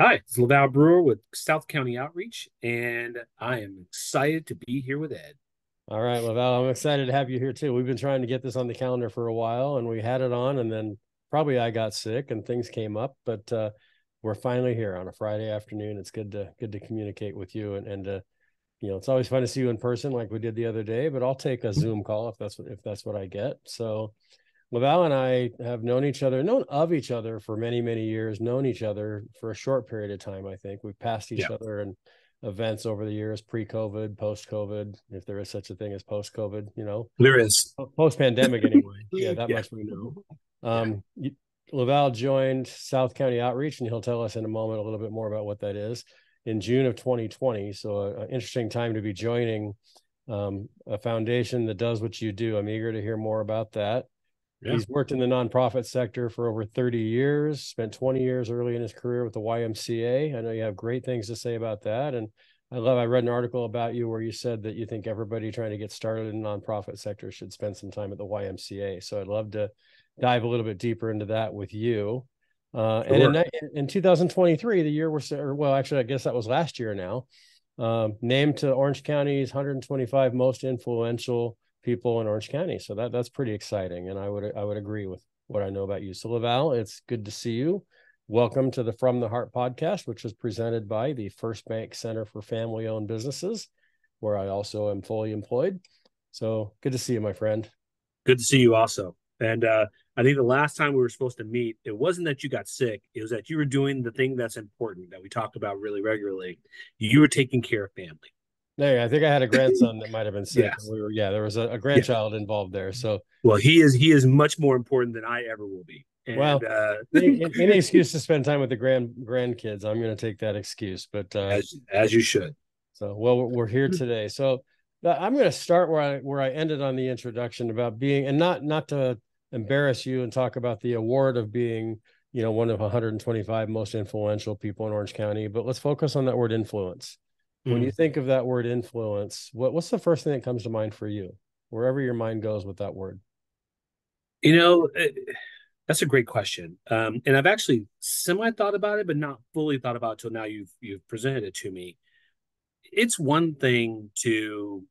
Hi, it's LaVal Brewer with South County Outreach, and I am excited to be here with Ed. All right, LaVal, I'm excited to have you here too. We've been trying to get this on the calendar for a while, and we had it on, and then probably I got sick and things came up, but uh, we're finally here on a Friday afternoon. It's good to good to communicate with you, and and uh, you know, it's always fun to see you in person, like we did the other day. But I'll take a. Zoom call if that's if that's what I get. So LaVal and I have known each other, known of each other for many, many years, known each other for a short period of time. I think we've passed each yeah. other and events over the years, pre-COVID, post-COVID, if there is such a thing as post-COVID, you know. There is. Post-pandemic anyway. yeah, that yeah. much we know. Um, LaVal joined South County Outreach, and he'll tell us in a moment a little bit more about what that is in June of 2020. So an interesting time to be joining um, a foundation that does what you do. I'm eager to hear more about that. Yeah. He's worked in the nonprofit sector for over 30 years, spent 20 years early in his career with the YMCA. I know you have great things to say about that. And I love, I read an article about you where you said that you think everybody trying to get started in the nonprofit sector should spend some time at the YMCA. So I'd love to dive a little bit deeper into that with you. Uh, sure. And in, in 2023, the year we're, or well, actually, I guess that was last year now, um, named to Orange County's 125 most influential people in Orange County. So that that's pretty exciting, and I would I would agree with what I know about you. So LaVal, it's good to see you. Welcome to the From the Hart podcast, which is presented by the First Bank Center for Family Owned Businesses, where I also am fully employed. So good to see you, my friend. Good to see you also. And uh, I think the last time we were supposed to meet, it wasn't that you got sick. It was that you were doing the thing that's important that we talk about really regularly. You were taking care of family. No, I think I had a grandson that might have been sick. Yes. We were, yeah, there was a, a grandchild yeah. involved there. So, well, he is he is much more important than I ever will be. And, well, uh, any, any, excuse to spend time with the grand grandkids, I'm going to take that excuse. But uh, as as you should. So, well, we're here today. So, uh, I'm going to start where I where I ended on the introduction about being, and not not to embarrass you and talk about the award of being, you know, one of 125 most influential people in Orange County, but let's focus on that word influence when mm. you think of that word influence what, what's the first thing that comes to mind for you? Wherever your mind goes with that word. You know eh, that's a great question. Um, and i've actually semi thought about it but not fully thought about it till now you've you've presented it to me. It's one thing to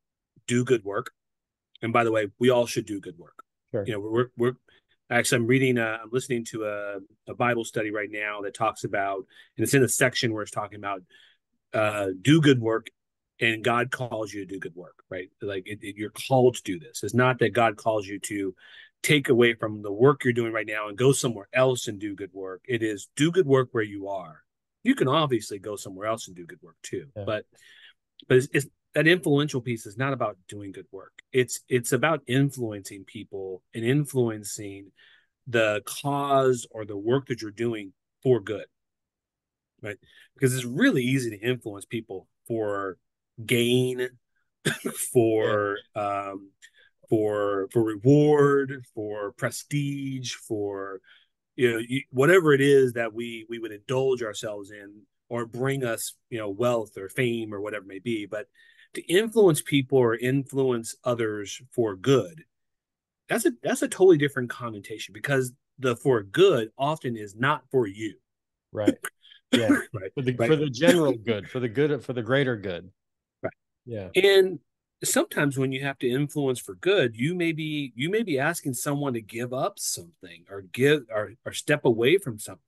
do good work. And by the way we all should do good work. Sure. you know we're we're actually i'm reading uh, i'm listening to a, a bible study right now that talks about and it's in a section where it's talking about uh, do good work and God calls you to do good work, right? Like it, it, you're called to do this. It's not that God calls you to take away from the work you're doing right now and go somewhere else and do good work. It is do good work where you are. You can obviously go somewhere else and do good work too, yeah. but but it's, it's, that influential piece is not about doing good work. It's it's about influencing people and influencing the cause or the work that you're doing for good right? Because it's really easy to influence people for gain, for um, for for reward, for prestige, for you know whatever it is that we we would indulge ourselves in or bring us you know wealth or fame or whatever it may be. But to influence people or influence others for good, that's a that's a totally different connotation because the for good often is not for you. Right. yeah right for the right. for the general good for the good for the greater good. Right. Yeah. And sometimes when you have to influence for good you may be you may be asking someone to give up something or give or, or step away from something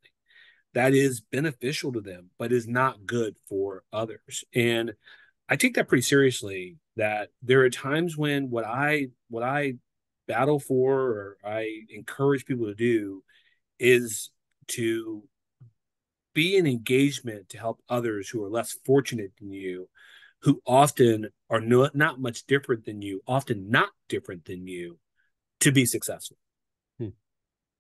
that is beneficial to them but is not good for others. And i take that pretty seriously that there are times when what i what i battle for or i encourage people to do is to be an engagement to help others who are less fortunate than you, who often are not, not much different than you, often not different than you, to be successful. Hmm.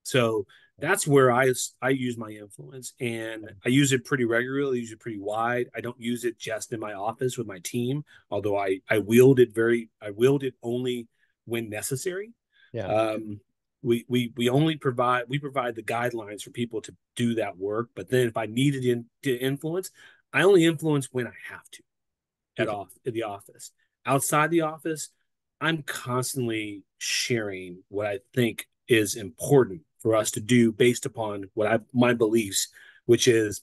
So that's where I I use my influence, and I use it pretty regularly. I use it pretty wide. I don't use it just in my office with my team, although I I wield it very I wield it only when necessary. Yeah. Um, we we we only provide we provide the guidelines for people to do that work but then if i needed in, to influence i only influence when i have to at off at the office outside the office i'm constantly sharing what i think is important for us to do based upon what i my beliefs which is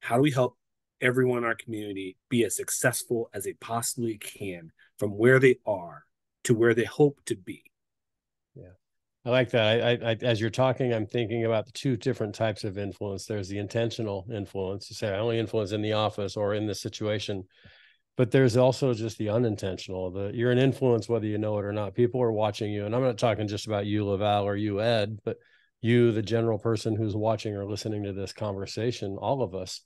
how do we help everyone in our community be as successful as they possibly can from where they are to where they hope to be. I like that. I, I, as you're talking, I'm thinking about the two different types of influence. There's the intentional influence. You say I only influence in the office or in this situation, but there's also just the unintentional. The you're an influence whether you know it or not. People are watching you, and I'm not talking just about you, LaVal, or you, Ed, but you, the general person who's watching or listening to this conversation. All of us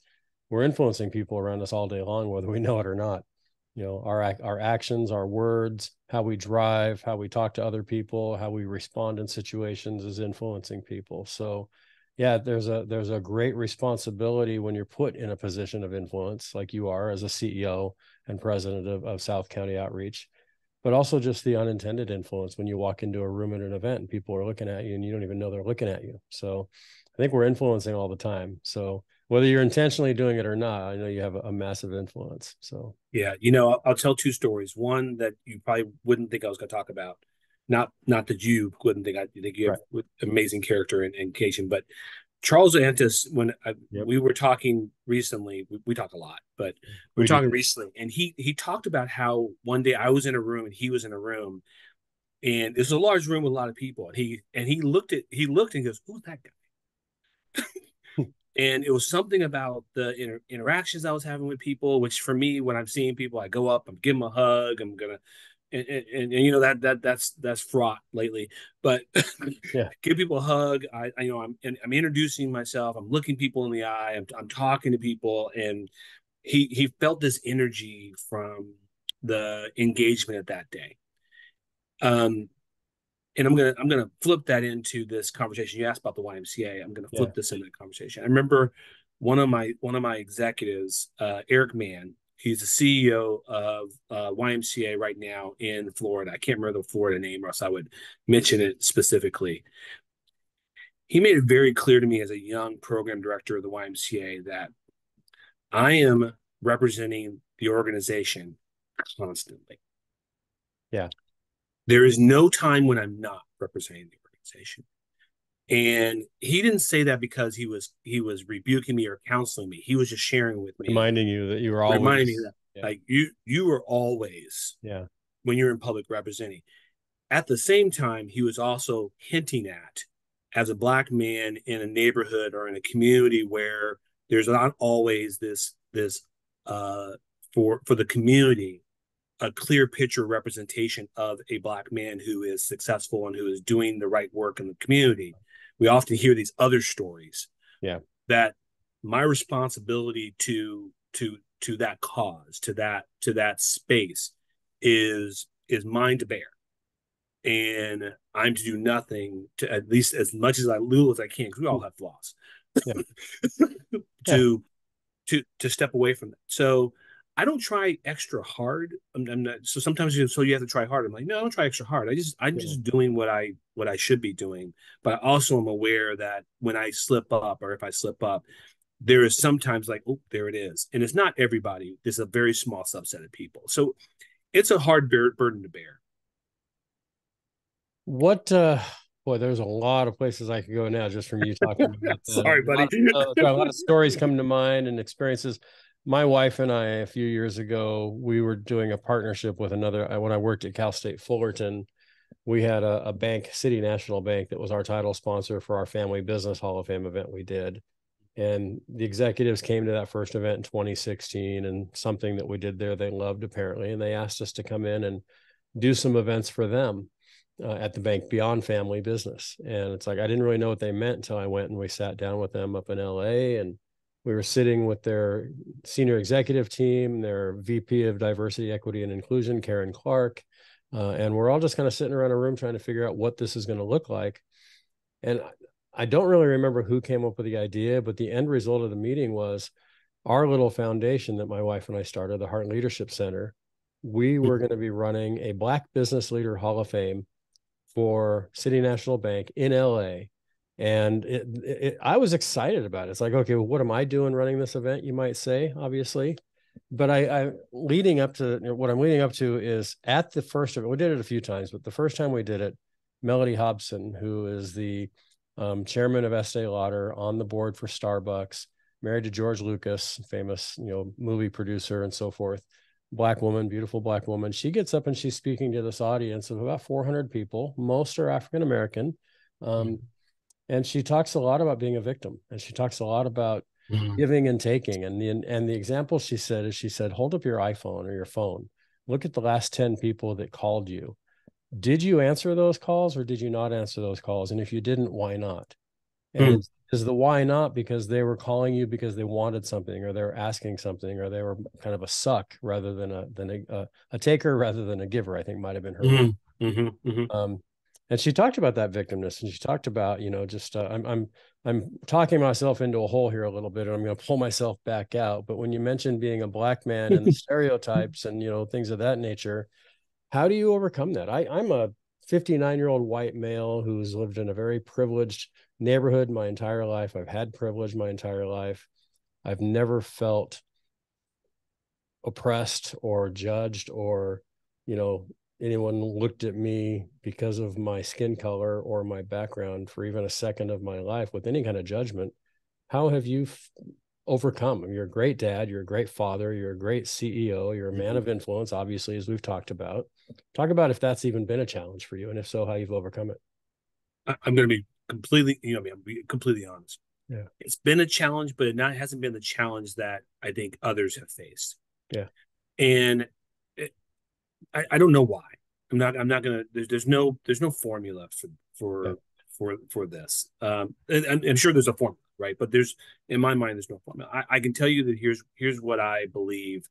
we're influencing people around us all day long, whether we know it or not. You know, our our actions, our words, how we drive, how we talk to other people, how we respond in situations is influencing people. So, yeah, there's a there's a great responsibility when you're put in a position of influence, like you are as a CEO and president of, of South County Outreach, but also just the unintended influence when you walk into a room at an event and people are looking at you and you don't even know they're looking at you. So, I think we're influencing all the time. So whether you're intentionally doing it or not, I know you have a, massive influence. So yeah, you know, I'll, I'll, tell two stories. One that you probably wouldn't think I was going to talk about. Not not that you wouldn't think I think you have right. amazing character and, and occasion, but Charles Antis, when I, yep. we were talking recently, we, we, talk a lot, but we were mm-hmm. talking recently, and he he talked about how one day I was in a room and he was in a room, and it's a large room with a lot of people, and he and he looked at he looked and goes, "Who's that guy?" and it was something about the inter- interactions I was having with people, which for me, when I'm seeing people, I go up, I'm giving them a hug, I'm gonna, and, and, and, and you know that that that's that's fraught lately. But yeah, give people a hug. I, I you know I'm I'm introducing myself. I'm looking people in the eye. I'm I'm talking to people, and he he felt this energy from the engagement of that day. Um, and I'm gonna I'm gonna flip that into this conversation. You asked about the YMCA. I'm gonna flip yeah. this into the conversation. I remember one of my one of my executives, uh, Eric Mann. He's the CEO of uh, YMCA right now in Florida. I can't remember the Florida name, or else I would mention it specifically. He made it very clear to me as a young program director of the YMCA that I am representing the organization constantly. Yeah. There is no time when I'm not representing the organization. And he didn't say that because he was he was rebuking me or counseling me. He was just sharing with me, reminding you that you were always reminding me that yeah. like you you were always yeah when you're in public representing. At the same time, he was also hinting at as a black man in a neighborhood or in a community where there's not always this this uh for for the community a clear picture representation of a black man who is successful and who is doing the right work in the community we often hear these other stories yeah that my responsibility to to to that cause to that to that space is is mine to bear and i'm to do nothing to at least as much as i lose as i can because we all have flaws yeah. to yeah. to to step away from that so I don't try extra hard. I'm, I'm not, so sometimes you so you have to try hard. I'm like, no, I don't try extra hard. I just I'm yeah. just doing what I what I should be doing. But I also am aware that when I slip up or if I slip up, there is sometimes like, oh, there it is. And it's not everybody. There's a very small subset of people. So it's a hard burden to bear. What uh boy, there's a lot of places I could go now just from you talking about that. Sorry, buddy. A lot, uh, a lot of stories come to mind and experiences my wife and I a few years ago, we were doing a partnership with another. Uh, when I worked at Cal State Fullerton, we had a, a, bank, City National Bank, that was our title sponsor for our Family Business Hall of Fame event we did. And the executives came to that first event in 2016, and something that we did there they loved apparently, and they asked us to come in and do some events for them uh, at the bank beyond family business. And it's like I didn't really know what they meant until I went and we sat down with them up in LA and we were sitting with their senior executive team, their VP of Diversity, Equity, and Inclusion, Karen Clark, uh, and we're all just kind of sitting around a room trying to figure out what this is going to look like. And I don't really remember who came up with the idea, but the end result of the meeting was our little foundation that my wife and I started, the Heart Leadership Center. We were going to be running a Black Business Leader Hall of Fame for City National Bank in LA and it, it, I was excited about it. It's like, okay, well, what am I doing running this event? You might say, obviously, but I, I leading up to you know, what I'm leading up to is at the first of it. We did it a few times, but the first time we did it, Mellody Hobson, who is the um, chairman of Estee Lauder on the board for Starbucks, married to George Lucas, famous, you know, movie producer and so forth. Black woman, beautiful black woman. She gets up and she's speaking to this audience of about 400 people. Most are African American. Um, mm-hmm. And she talks a lot about being a victim and she talks a lot about mm-hmm. giving and taking. And the, and the example she said is she said, hold up your iPhone or your phone. Look at the last 10 people that called you. Did you answer those calls or did you not answer those calls? And if you didn't, why not? And mm. is the why not because they were calling you because they wanted something or they were asking something or they were kind of a suck rather than a than a a, a taker rather than a giver i think might have been her mm-hmm, mm-hmm, mm-hmm. Um, and she talked about that victimness and she talked about you know just uh, i'm i'm i'm talking myself into a hole here a little bit and i'm going to pull myself back out but when you mentioned being a black man and the stereotypes and you know things of that nature how do you overcome that i i'm a 59 year old white male who's lived in a very privileged neighborhood my entire life. I've had privilege my entire life. I've never felt oppressed or judged or, you know, anyone looked at me because of my skin color or my background for even a second of my life with any kind of judgment. How have you f- overcome? You're a great dad, you're a great father, you're a great CEO, you're a man of mm-hmm. influence, obviously, as we've talked about. Talk about if that's even been a challenge for you, and if so, how you've overcome it. I'm going to be completely, you know, I'm be completely honest. Yeah, it's been a challenge, but it not hasn't been the challenge that I think others have faced. Yeah, and I, I don't know why. I'm not. I'm not gonna. There's, there's no. There's no formula for for yeah. for for this. Um, and, and I'm sure there's a formula, right? But there's in my mind, there's no formula. I, I can tell you that here's here's what I believe.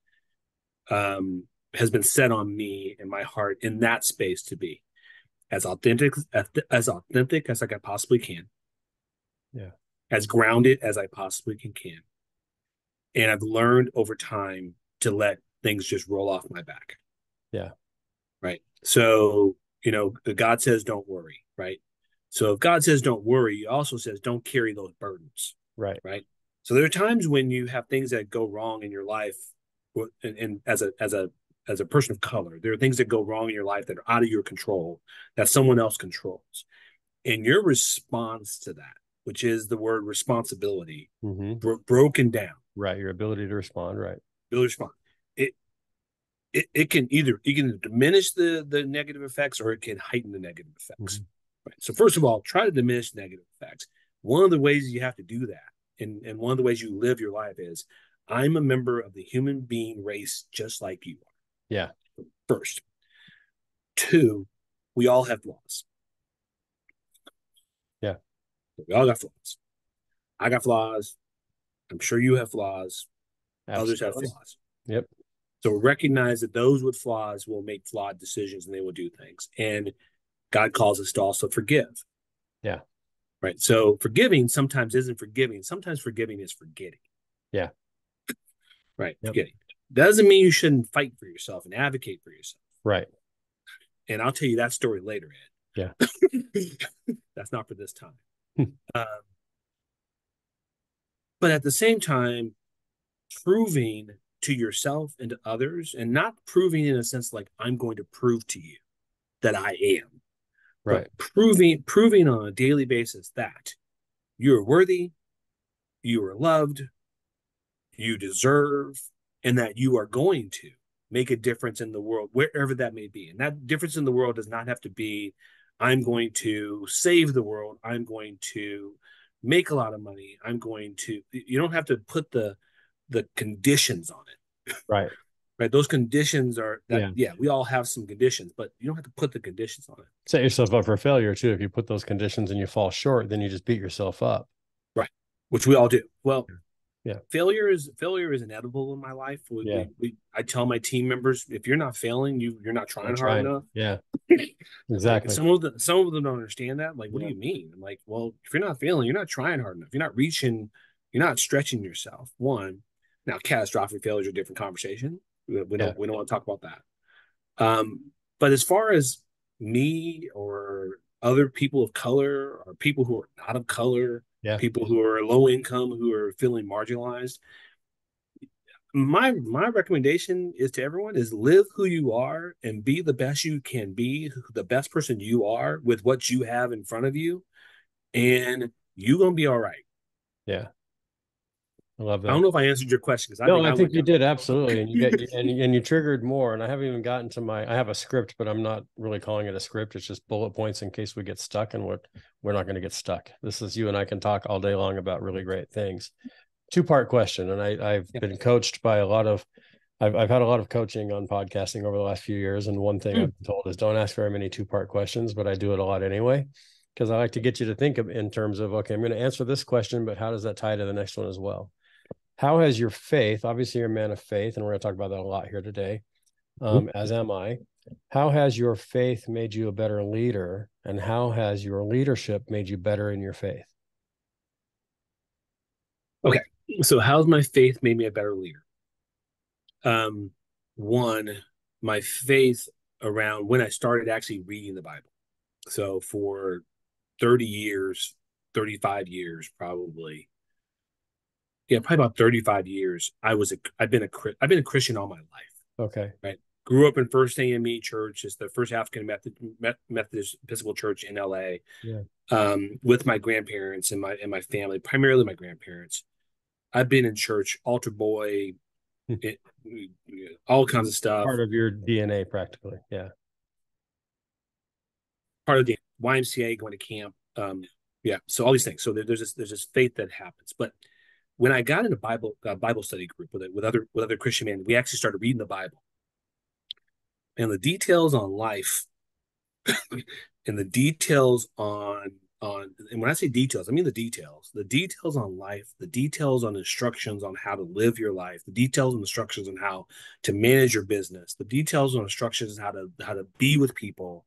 Um, has been set on me in my heart in that space to be as authentic as authentic as I possibly can. Yeah. As grounded as I possibly can can. And I've learned over time to let things just roll off my back. Yeah. Right. So, you know, God says don't worry, right? So if God says don't worry, he also says don't carry those burdens. Right. Right. So there are times when you have things that go wrong in your life and, and as a as a as a person of color. There are things that go wrong in your life that are out of your control that someone else controls. And your response to that, which is the word responsibility, mm-hmm. bro- broken down. Right. Your ability to respond. Right. Ability to respond. It, it, can either it can diminish the the negative effects or it can heighten the negative effects. Mm-hmm. Right. So first of all, try to diminish negative effects. One of the ways you have to do that, and, and one of the ways you live your life is I'm a member of the human being race just like you are. Yeah. First. Two, we all have flaws. Yeah. We all got flaws. I got flaws. I'm sure you have flaws. Absolutely. Others have flaws. Yep. So recognize that those with flaws will make flawed decisions and they will do things. And God calls us to also forgive. Yeah. Right. So forgiving sometimes isn't forgiving. Sometimes forgiving is forgetting. Yeah. Right. Yep. Forgetting. Doesn't mean you shouldn't fight for yourself and advocate for yourself. Right. And I'll tell you that story later, Ed. Yeah. That's not for this time. um, but at the same time, proving to yourself and to others, and not proving in a sense like I'm going to prove to you that I am. Right. proving proving on a daily basis that you're worthy, you are loved, you deserve, and that you are going to make a difference in the world wherever that may be and that difference in the world does not have to be i'm going to save the world i'm going to make a lot of money i'm going to you don't have to put the the conditions on it. Right. Right? Those conditions are that, yeah. yeah we all have some conditions but you don't have to put the conditions on it. Set yourself up for failure too. If you put those conditions and you fall short then you just beat yourself up. Right. Which we all do. Well yeah. Failure is failure is inevitable in my life. We, yeah. we, we, i tell my team members if you're not failing you you're not trying hard trying. enough. Yeah. Exactly. some of them some of them don't understand that. Like what yeah. do you mean? I'm like well if you're not failing you're not trying hard enough. You're not reaching you're not stretching yourself. One now catastrophic failure is a different conversation. We, we don't we don't want to talk about that. Um but as far as me or other people of color or people who are not of color yeah. people who are low income who are feeling marginalized my my recommendation is to everyone is live who you are and be the best you can be the best person you are with what you have in front of you and you're gonna be all right. Yeah I love that. I don't know if I answered your question because no, think I, I think you did absolutely, and you get and and you triggered more. And I haven't even gotten to my. I have a script, but I'm not really calling it a script. It's just bullet points in case we get stuck, and what we're not going to get stuck. This is you and I can talk all day long about really great things. Two part question, and I I've been coached by a lot of. I've I've had a lot of coaching on podcasting over the last few years, and one thing mm. I've been told is don't ask very many two part questions, but I do it a lot anyway because I like to get you to think of in terms of okay, I'm going to answer this question, but how does that tie to the next one as well? How has your faith, obviously you're a man of faith, and we're going to talk about that a lot here today, um, mm-hmm. as am I. How has your faith made you a better leader, and how has your leadership made you better in your faith? Okay, so how's my faith made me a better leader? Um, one, my faith around when I started actually reading the Bible. So for 30 years, 35 years probably, yeah, probably about 35 years. I was a, I've been a, I've been a Christian all my life. Okay. Right. Grew up in First AME Church, it's the first African Methodist Episcopal Church in LA. Yeah. Um, with my grandparents and my and my family, primarily my grandparents. I've been in church, altar boy, hmm. it, all kinds of stuff. Part of your DNA, practically. Yeah. Part of the YMCA, going to camp. Um, yeah. So all these things. So there, there's this there's this faith that happens, but when I got in a Bible uh, Bible study group with with other with other Christian men, we actually started reading the Bible, and the details on life, and the details on on and when I say details, I mean the details, the details on life, the details on instructions on how to live your life, the details and instructions on how to manage your business, the details on instructions on how to how to be with people,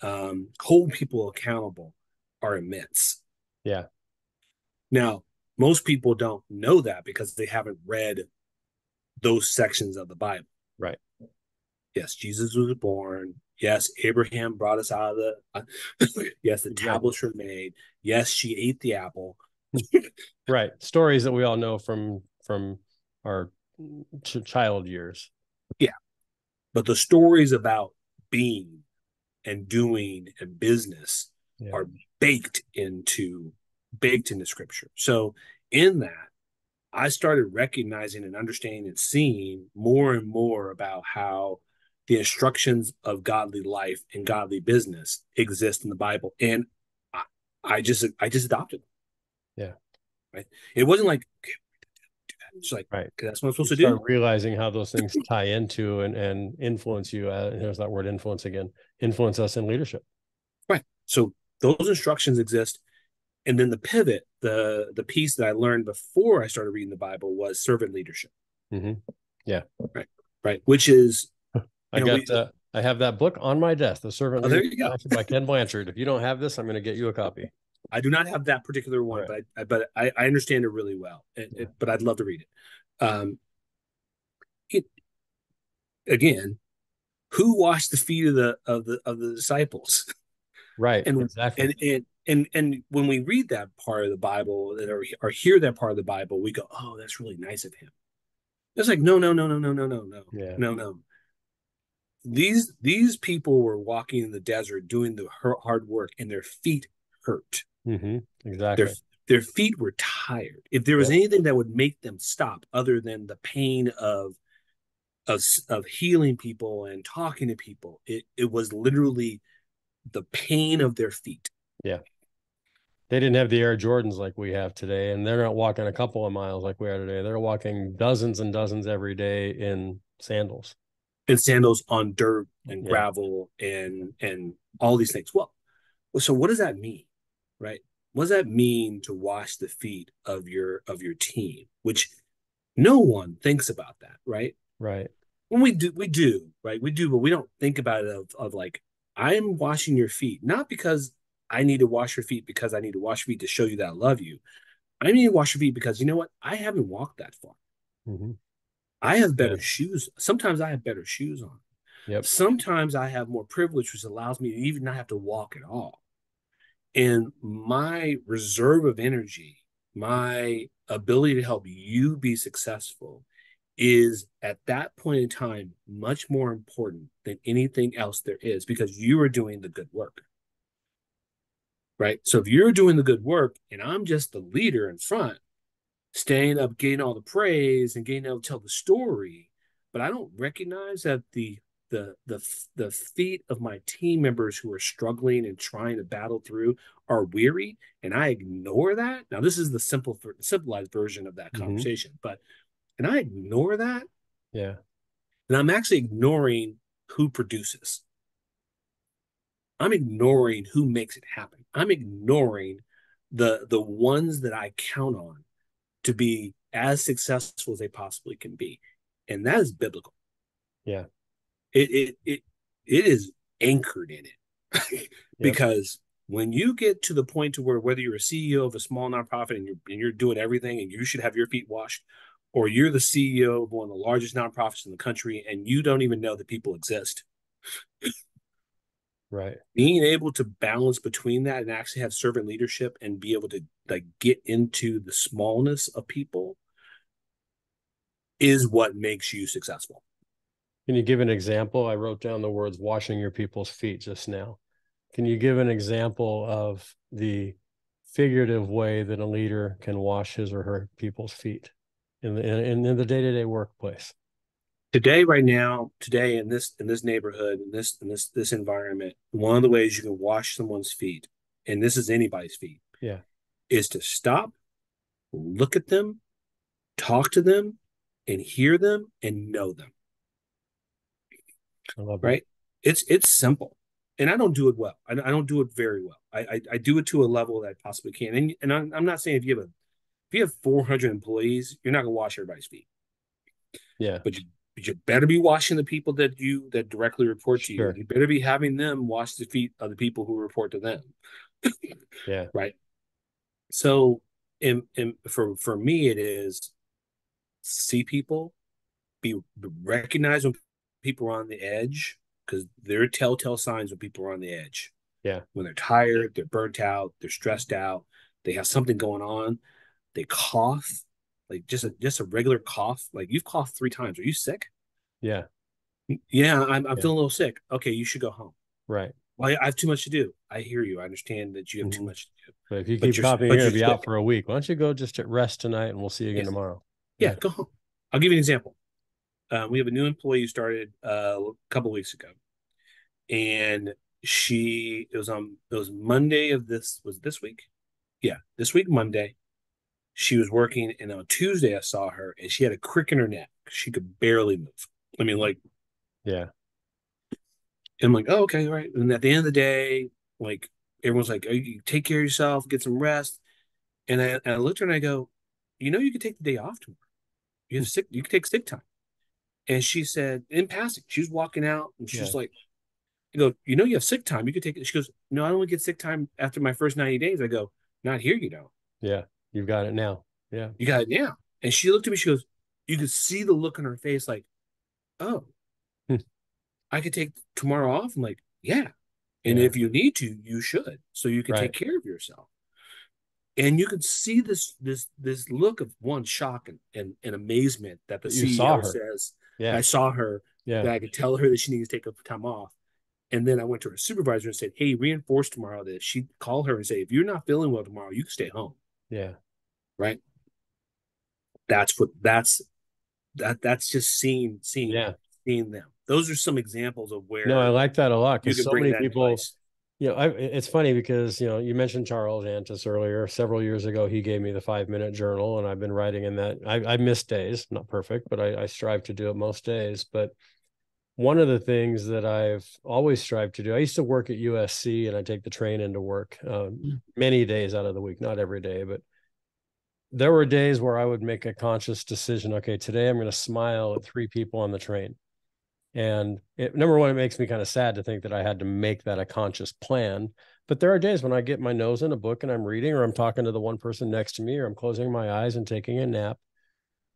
um, hold people accountable, are immense. Yeah. Now, most people don't know that because they haven't read those sections of the Bible. Right. Yes, Jesus was born. Yes, Abraham brought us out of the. Uh, yes, the tablets were made. Yes, she ate the apple. right. Stories that we all know from from our ch- child years. Yeah, but the stories about being and doing and business yeah. are baked into baked into scripture. So in that, I started recognizing and understanding and seeing more and more about how the instructions of godly life and godly business exist in the Bible. And I, I just I just adopted them. Yeah. Right. It wasn't like okay, it's like right that's what I'm supposed you to do. Realizing how those things tie into and and influence you. Uh, there's that word influence again. Influence us in leadership. Right. So those instructions exist and then the pivot the the piece that i learned before i started reading the bible was servant leadership. Mm-hmm. yeah. Right. Right. Which is i got we, uh, i have that book on my desk the servant oh, there you go. by ken blanchard. If you don't have this i'm going to get you a copy. I do not have that particular one right. but I, but I, I understand it really well. It, yeah. it, but i'd love to read it. Um it again who washed the feet of the of the of the disciples? Right. And exactly. and, and and and when we read that part of the bible or, or hear that part of the bible we go oh that's really nice of him it's like no no no no no no no no yeah. no no these these people were walking in the desert doing the hard work and their feet hurt mm-hmm. exactly their, their feet were tired if there was yeah. anything that would make them stop other than the pain of of, of healing people and talking to people it, it was literally the pain of their feet yeah. They didn't have the Air Jordans like we have today, and they're not walking a couple of miles like we are today. They're walking dozens and dozens every day in sandals. In sandals on dirt and yeah. gravel and and all these things. Well, so what does that mean? Right? What does that mean to wash the feet of your of your team? Which no one thinks about that, right? Right. When we do, we do, right? We do, but we don't think about it of, of like, I'm washing your feet, not because I need to wash your feet because I need to wash your feet to show you that I love you. I need to wash your feet because you know what? I haven't walked that far. Mm-hmm. I have better yeah. shoes. Sometimes I have better shoes on. Yep. Sometimes I have more privilege, which allows me to even not have to walk at all. And my reserve of energy, my ability to help you be successful is at that point in time much more important than anything else there is because you are doing the good work right? So if you're doing the good work and I'm just the leader in front, staying up, getting all the praise and getting able to tell the story, but I don't recognize that the the the the feet of my team members who are struggling and trying to battle through are weary, and I ignore that. Now, this is the simple simplified version of that mm-hmm. conversation, mm-hmm. but and I ignore that. Yeah, and I'm actually ignoring who produces. I'm ignoring who makes it happen. I'm ignoring the the ones that I count on to be as successful as they possibly can be. And that is biblical. Yeah. It it it, it is anchored in it. because yep. when you get to the point to where whether you're a CEO of a small nonprofit and you're and you're doing everything and you should have your feet washed, or you're the CEO of one of the largest nonprofits in the country and you don't even know that people exist. Right. Being able to balance between that and actually have servant leadership and be able to like get into the smallness of people is what makes you successful. Can you give an example? I wrote down the words washing your people's feet just now. Can you give an example of the figurative way that a leader can wash his or her people's feet in the in, in the day-to-day workplace? Today, right now, today in this in this neighborhood, in this in this this environment, one of the ways you can wash someone's feet, and this is anybody's feet, yeah, is to stop, look at them, talk to them, and hear them and know them. right? It's it's simple, and I don't do it well. I, I don't do it very well. I, I, I do it to a level that I possibly can. And and I'm, I'm not saying if you have a if you have 400 employees, you're not gonna wash everybody's feet. Yeah, but you but you better be washing the people that you that directly report to sure. you. You better be having them wash the feet of the people who report to them. yeah. Right. So, in, in for for me, it is see people, be recognize when people are on the edge because there are telltale signs when people are on the edge. Yeah, when they're tired, they're burnt out, they're stressed out, they have something going on, they cough, like just a just a regular cough. Like you've coughed three times. Are you sick? Yeah. Yeah, I'm, I'm yeah. feeling a little sick. Okay, you should go home. Right. Well, I have too much to do. I hear you. I understand that you have mm-hmm. too much to do. But if you keep coughing, you're, going to be out for a week. Why don't you go just at rest tonight and we'll see you again yes. tomorrow? Yeah, yeah, go home. I'll give you an example. Uh, we have a new employee who started uh, a couple weeks ago, and she it was on it was Monday of this was this week, yeah, this week Monday. She was working, and on Tuesday I saw her, and she had a crick in her neck. She could barely move. I mean, like, yeah, I'm like, oh, okay, right. And at the end of the day, like everyone's like, oh, you take care of yourself, get some rest. And I, and I looked at her and I go, you know, you could take the day off tomorrow. You have sick, you could take sick time. And she said, in passing, she was walking out and she's yeah. like, I go, you know, you have sick time. You could take it. She goes, no, I only get sick time after my first 90 days. I go, not here, you don't. Yeah. You've got it now. Yeah. You got it now. And she looked at me, she goes, you could see the look on her face like, oh, hmm. I could take tomorrow off. I'm like, yeah. And yeah. if you need to, you should. So you can right. take care of yourself. And you can see this this this look of one shock and, and, and amazement that the you CEO says. Yeah. I saw her. Yeah. That I could tell her that she needs to take a time off. And then I went to her supervisor and said, Hey, reinforce tomorrow that she call her and say, if you're not feeling well tomorrow, you can stay home. Yeah. Right. That's what that's that that's just seeing seeing yeah. seeing them those are some examples of where no i like that a lot because so many people you know I, it's funny because you know you mentioned charles antis earlier several years ago he gave me the five minute journal and i've been writing in that i, I miss days not perfect but I, I strive to do it most days but one of the things that I've always strived to do, I used to work at USC and I take the train into work um, mm. many days out of the week, not every day, but there were days where I would make a conscious decision. Okay, today I'm going to smile at three people on the train. And it, number one, it makes me kind of sad to think that I had to make that a conscious plan. But there are days when I get my nose in a book and I'm reading, or I'm talking to the one person next to me, or I'm closing my eyes and taking a nap.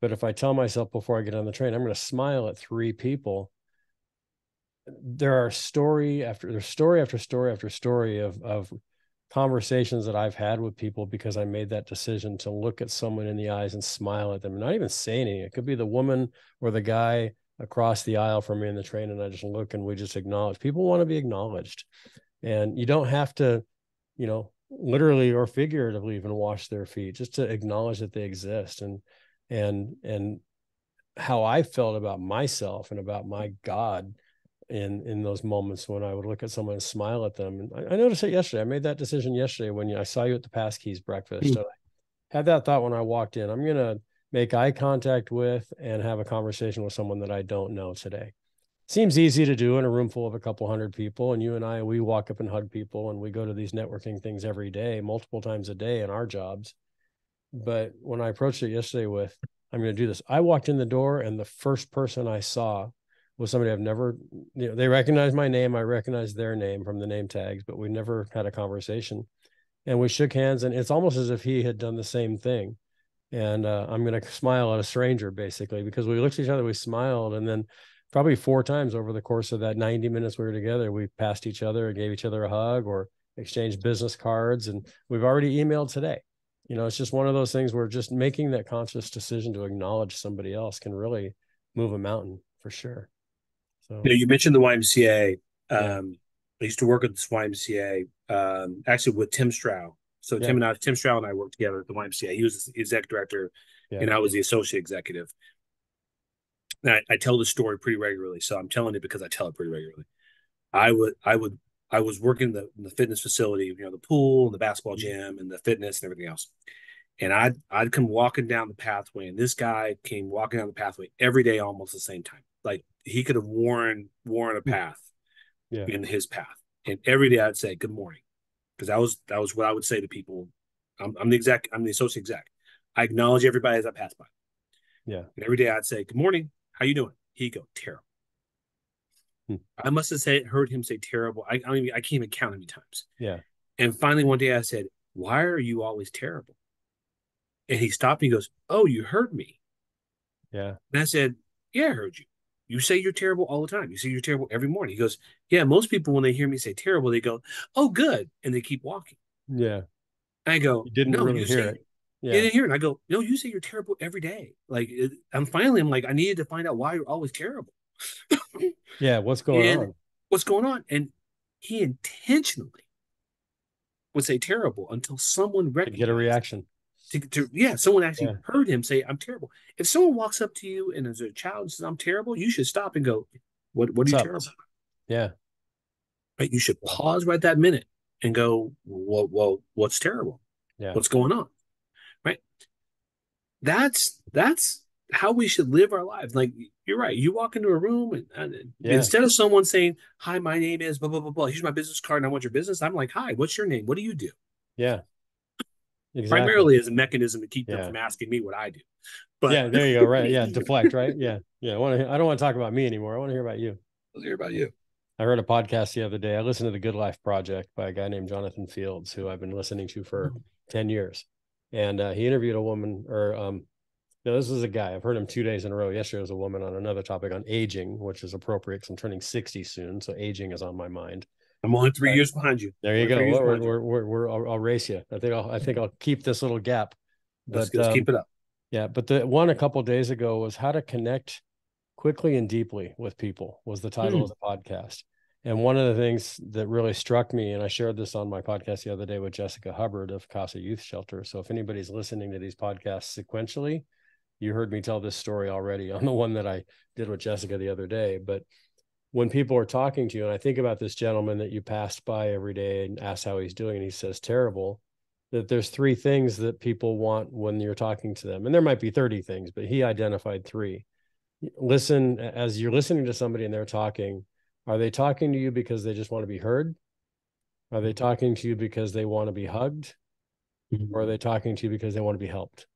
But if I tell myself before I get on the train, I'm going to smile at three people, there are story after there's story after story after story of of conversations that I've had with people because I made that decision to look at someone in the eyes and smile at them not even say anything. It could be the woman or the guy across the aisle from me in the train and I just look and we just acknowledge. People want to be acknowledged. And you don't have to, you know, literally or figuratively even wash their feet just to acknowledge that they exist and and and how I felt about myself and about my God in in those moments when I would look at someone and smile at them. And I, I noticed it yesterday. I made that decision yesterday when I saw you at the Passkeys breakfast. Mm-hmm. I had that thought when I walked in. I'm gonna make eye contact with and have a conversation with someone that I don't know today. Seems easy to do in a room full of a couple hundred people. And you and I, we walk up and hug people and we go to these networking things every day, multiple times a day in our jobs. But when I approached it yesterday with, I'm going to do this, I walked in the door and the first person I saw was somebody I've never, you know, they recognized my name. I recognized their name from the name tags, but we never had a conversation. And we shook hands, and it's almost as if he had done the same thing. And uh, I'm going to smile at a stranger basically because we looked at each other, we smiled, and then probably four times over the course of that 90 minutes we were together, we passed each other and gave each other a hug or exchanged business cards. And we've already emailed today. You know, it's just one of those things where just making that conscious decision to acknowledge somebody else can really move a mountain for sure. So you, you mentioned the YMCA. Um, I used to work at the YMCA, um, actually with Tim Strow. So yeah. Tim and I, Tim Strow and I worked together at the YMCA. He was the exec director, yeah. and I was the associate executive. And I, I tell this story pretty regularly, so I'm telling it because I tell it pretty regularly. I would, I would, I was working in the, the fitness facility, you know, the pool and the basketball mm-hmm. gym and the fitness and everything else. And I'd I'd come walking down the pathway, and this guy came walking down the pathway every day, almost the same time. Like he could have worn worn a hmm. path yeah. in his path. And every day I'd say good morning, because that was that was what I would say to people. I'm, I'm the exec. I'm the associate exec. I acknowledge everybody as I pass by. Yeah. And every day I'd say good morning. How you doing? He'd go terrible. Hmm. I must have said heard him say terrible. I I, don't even, I can't even count how many times. Yeah. And finally one day I said, "Why are you always terrible?" And he stopped and he goes, "Oh, you heard me." Yeah. And I said, "Yeah, I heard you." You say you're terrible all the time. You say you're terrible every morning. He goes, Yeah, most people, when they hear me say terrible, they go, Oh, good. And they keep walking. Yeah. I go, You didn't no, really you hear say, it. Yeah. You didn't hear it. And I go, No, you say you're terrible every day. Like, I'm finally, I'm like, I needed to find out why you're always terrible. yeah. What's going and on? What's going on? And he intentionally would say terrible until someone recognized. Get a reaction to, to yeah, someone actually yeah. heard him say, "I'm terrible." If someone walks up to you and as a child says, "I'm terrible," you should stop and go, "What? What are you terrible?" Yeah, right. You should pause right that minute and go, "Well, well, what's terrible? Yeah, what's going on?" Right. That's that's how we should live our lives. Like you're right. You walk into a room and, and yeah. instead of someone saying, "Hi, my name is blah blah blah blah," here's my business card and I want your business. I'm like, "Hi, what's your name? What do you do?" Yeah exactly. primarily as a mechanism to keep them from asking me what I do. But yeah, there you go. Right. Yeah. Deflect. Right. Yeah. Yeah. I want to, I don't want to talk about me anymore. I want to hear about you. Let's hear about you. I heard a podcast the other day. I listened to the Good Life Project by a guy named Jonathan Fields, who I've been listening to for mm-hmm. 10 years. And uh, he interviewed a woman, or um, no, this is a guy. I've heard him two days in a row. Yesterday was a woman on another topic on aging, which is appropriate because I'm turning 60 soon. So aging is on my mind. I'm only three years behind you. There you go. We're, we're, we're, we're, I'll, I'll, race you. I think I'll, I think I'll keep this little gap. But let's, let's um, keep it up. Yeah, but the one a couple days ago was how to connect quickly and deeply with people was the title hmm. of the podcast. And one of the things that really struck me, and I shared this on my podcast the other day with Jessica Hubbard of Casa Youth Shelter. So if anybody's listening to these podcasts sequentially, you heard me tell this story already on the one that I did with Jessica the other day. But when people are talking to you, and I think about this gentleman that you passed by every day and asked how he's doing, and he says terrible, that there's three things that people want when you're talking to them. And there might be 30 things, but he identified three. Listen, as you're listening to somebody and they're talking, are they talking to you because they just want to be heard? Are they talking to you because they want to be hugged? Mm-hmm. Or are they talking to you because they want to be helped?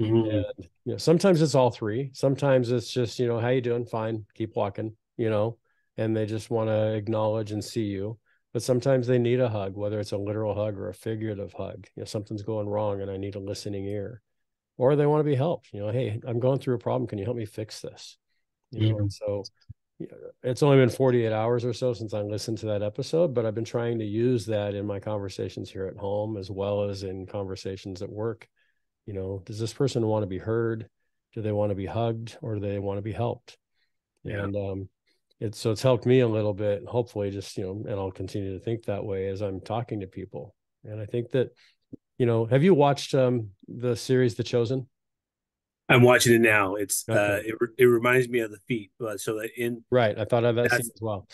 Mm-hmm. And you know, sometimes it's all three. Sometimes it's just, you know, how you doing? Fine, keep walking you know, and they just want to acknowledge and see you. But sometimes they need a hug, whether it's a literal hug or a figurative hug. You know, something's going wrong and I need a listening ear. Or they want to be helped. You know, hey, I'm going through a problem. Can you help me fix this? You know, mm-hmm. and so it's only been 48 hours or so since I listened to that episode, but I've been trying to use that in my conversations here at home as well as in conversations at work. You know, does this person want to be heard? Do they want to be hugged or do they want to be helped? Yeah. And um, it's so it's helped me a little bit hopefully just you know and i'll continue to think that way as i'm talking to people And I think that, you know, have you watched um, the series The Chosen? I'm watching it now. It's okay. uh, it, it reminds me of the feet. Uh, so that in right, I thought of that scene as well.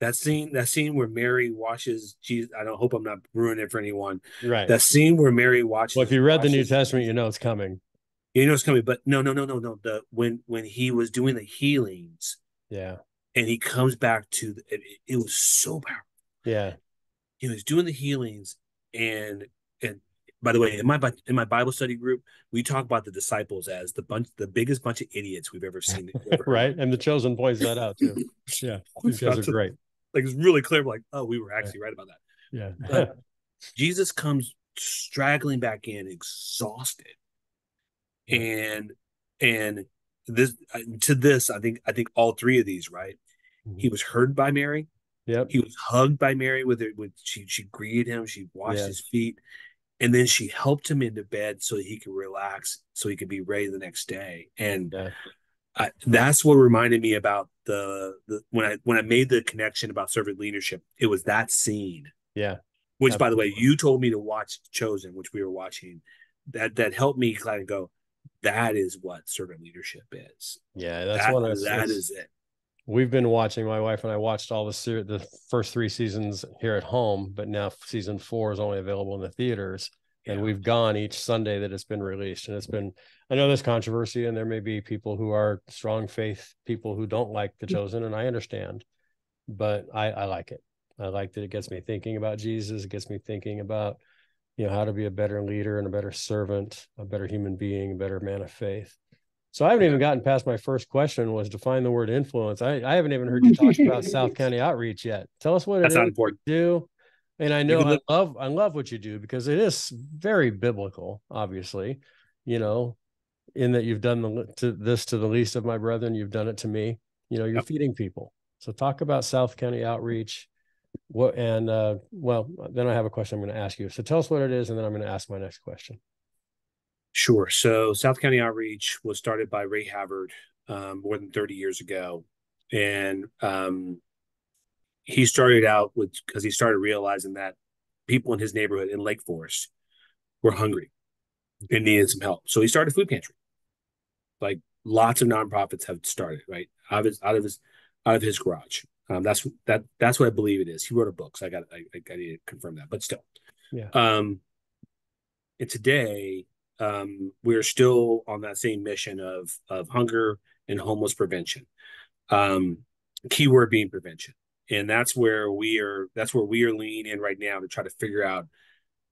That scene, that scene where Mary washes Jesus. I don't hope I'm not ruining it for anyone. Right. That scene where Mary watches. Well, if you read the New Testament, you know it's coming. You know it's coming, but no, no, no, no, no. The when when he was doing the healings, yeah, and he comes back to the, it, it was so powerful. Yeah, he was doing the healings, and and by the way, in my in my Bible study group, we talk about the disciples as the bunch, the biggest bunch of idiots we've ever seen. Ever right, and the chosen points that out too. Yeah, these guys are great. Like it's really clear. Like, oh, we were actually yeah. right about that. Yeah. Jesus comes straggling back in, exhausted, and and this to this, I think I think all three of these, right? Mm-hmm. He was heard by Mary. Yep. He was hugged by Mary with her. With she she greeted him. She washed yes. his feet and then she helped him into bed so he could relax so he could be ready the next day and yeah. I, that's what reminded me about the, the when i when i made the connection about servant leadership it was that scene yeah which Absolutely. by the way you told me to watch chosen which we were watching that that helped me kind of go that is what servant leadership is yeah that's that, one of that is it we've been watching my wife and i watched all the ser- the first three seasons here at home but now season four is only available in the theaters yeah. and we've gone each sunday that it's been released and it's been i know there's controversy and there may be people who are strong faith people who don't like the mm. chosen and i understand but i i like it i like that it gets me thinking about jesus it gets me thinking about you know how to be a better leader and a better servant a better human being a better man of faith so I haven't even gotten past my first question was define the word influence. I, I haven't even heard you talk about South County outreach yet. Tell us what That's it is you do. And I know I love I love what you do because it is very biblical, obviously. You know, in that you've done the to this to the least of my brethren, you've done it to me. You know, you're yep. feeding people. So talk about South County outreach. What and uh well, then I have a question I'm going to ask you. So tell us what it is, and then I'm going to ask my next question. Sure. So South County Outreach was started by Ray Havard um, more than 30 years ago. And um, he started out with because he started realizing that people in his neighborhood in Lake Forest were hungry and needed some help. So he started a food pantry. Like lots of nonprofits have started, right? Out of his out of his out of his garage. Um, that's that that's what I believe it is. He wrote a book, so I got I, I need to confirm that, but still. Yeah. Um and today um, we're still on that same mission of of hunger and homeless prevention. Um, keyword being prevention, and that's where we are. That's where we are leaning in right now to try to figure out